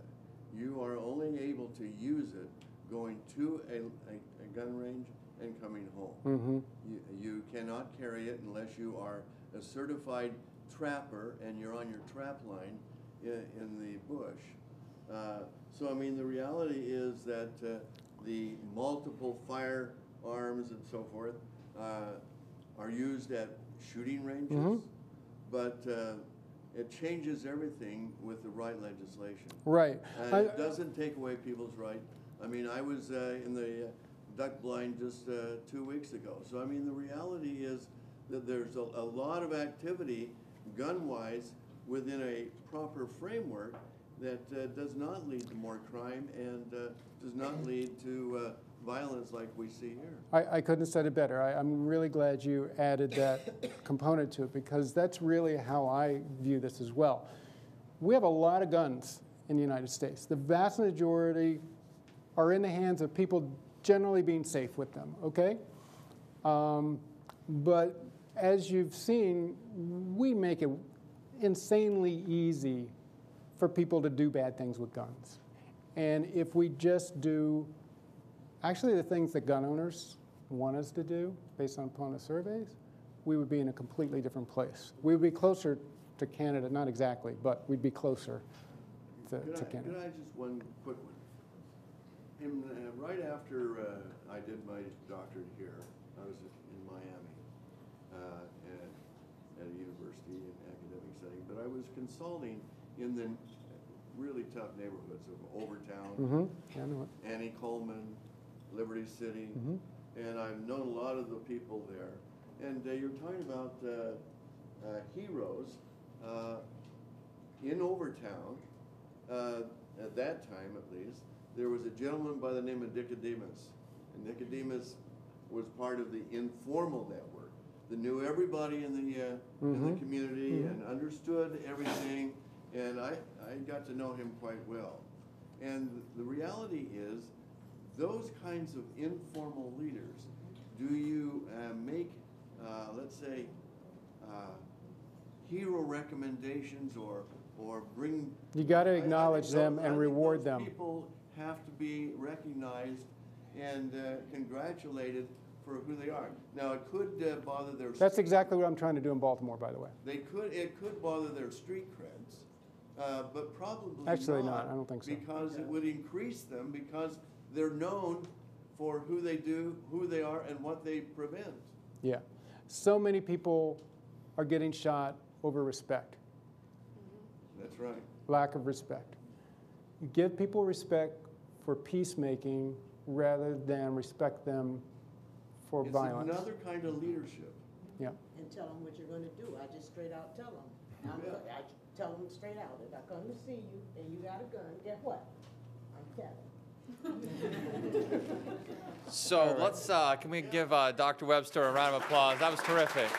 you are only able to use it going to a, a, a gun range and coming home. Mm-hmm. You, you cannot carry it unless you are a certified trapper and you're on your trap line in, in the bush. Uh, so, I mean, the reality is that uh, the multiple firearms and so forth uh, are used at shooting ranges, Mhm. but uh, it changes everything with the right legislation. Right. And I- it doesn't take away people's right. I mean, I was uh, in the duck blind just uh, two weeks ago. So, I mean, the reality is that there's a, a lot of activity, gun-wise, within a proper framework that uh, does not lead to more crime and uh, does not lead to uh, violence like we see here. I, I couldn't have said it better. I, I'm really glad you added that component to it because that's really how I view this as well. We have a lot of guns in the United States. The vast majority are in the hands of people generally being safe with them, okay? Um, but as you've seen, we make it insanely easy for people to do bad things with guns. And if we just do actually the things that gun owners want us to do based on the surveys, we would be in a completely different place. We would be closer to Canada, not exactly, but we'd be closer to, Could to I, Canada. could I just one quick one? In, uh, right after uh, I did my doctorate here, I was in Miami uh, at, at a university in academic setting, but I was consulting in the really tough neighborhoods of Overtown, Mm-hmm. Yeah, I know it. Annie Coleman, Liberty City, Mhm. and I've known a lot of the people there. And uh, you're talking about uh, uh, heroes uh, in Overtown. Uh, at that time, at least, there was a gentleman by the name of Nicodemus, and Nicodemus was part of the informal network that knew everybody in the uh, in the Mhm. community Mhm. and understood everything. And I, I got to know him quite well. And the reality is, those kinds of informal leaders, do you uh, make, uh, let's say, uh, hero recommendations or, or bring? You gotta I- I acknowledge them and reward them. People have to be recognized and uh, congratulated for who they are. Now, it could uh, bother their. That's exactly what I'm trying to do in Baltimore, by the way. They could, it could bother their street creds, uh, but probably Actually not, I don't think so. Because it would increase them, because they're known for who they do, who they are, and what they prevent. Yeah. So many people are getting shot over respect, That's right. lack of respect. Give people respect for peacemaking rather than respect them for It's violence. another kind of leadership. Yeah. And tell them what you're gonna do. I just straight out tell them. I'm, Yeah. Tell them straight out, if I come to see you and you got a gun, guess what? I'm Kevin. So let's, uh, can we give uh, Dr. Webster a round of applause? That was terrific.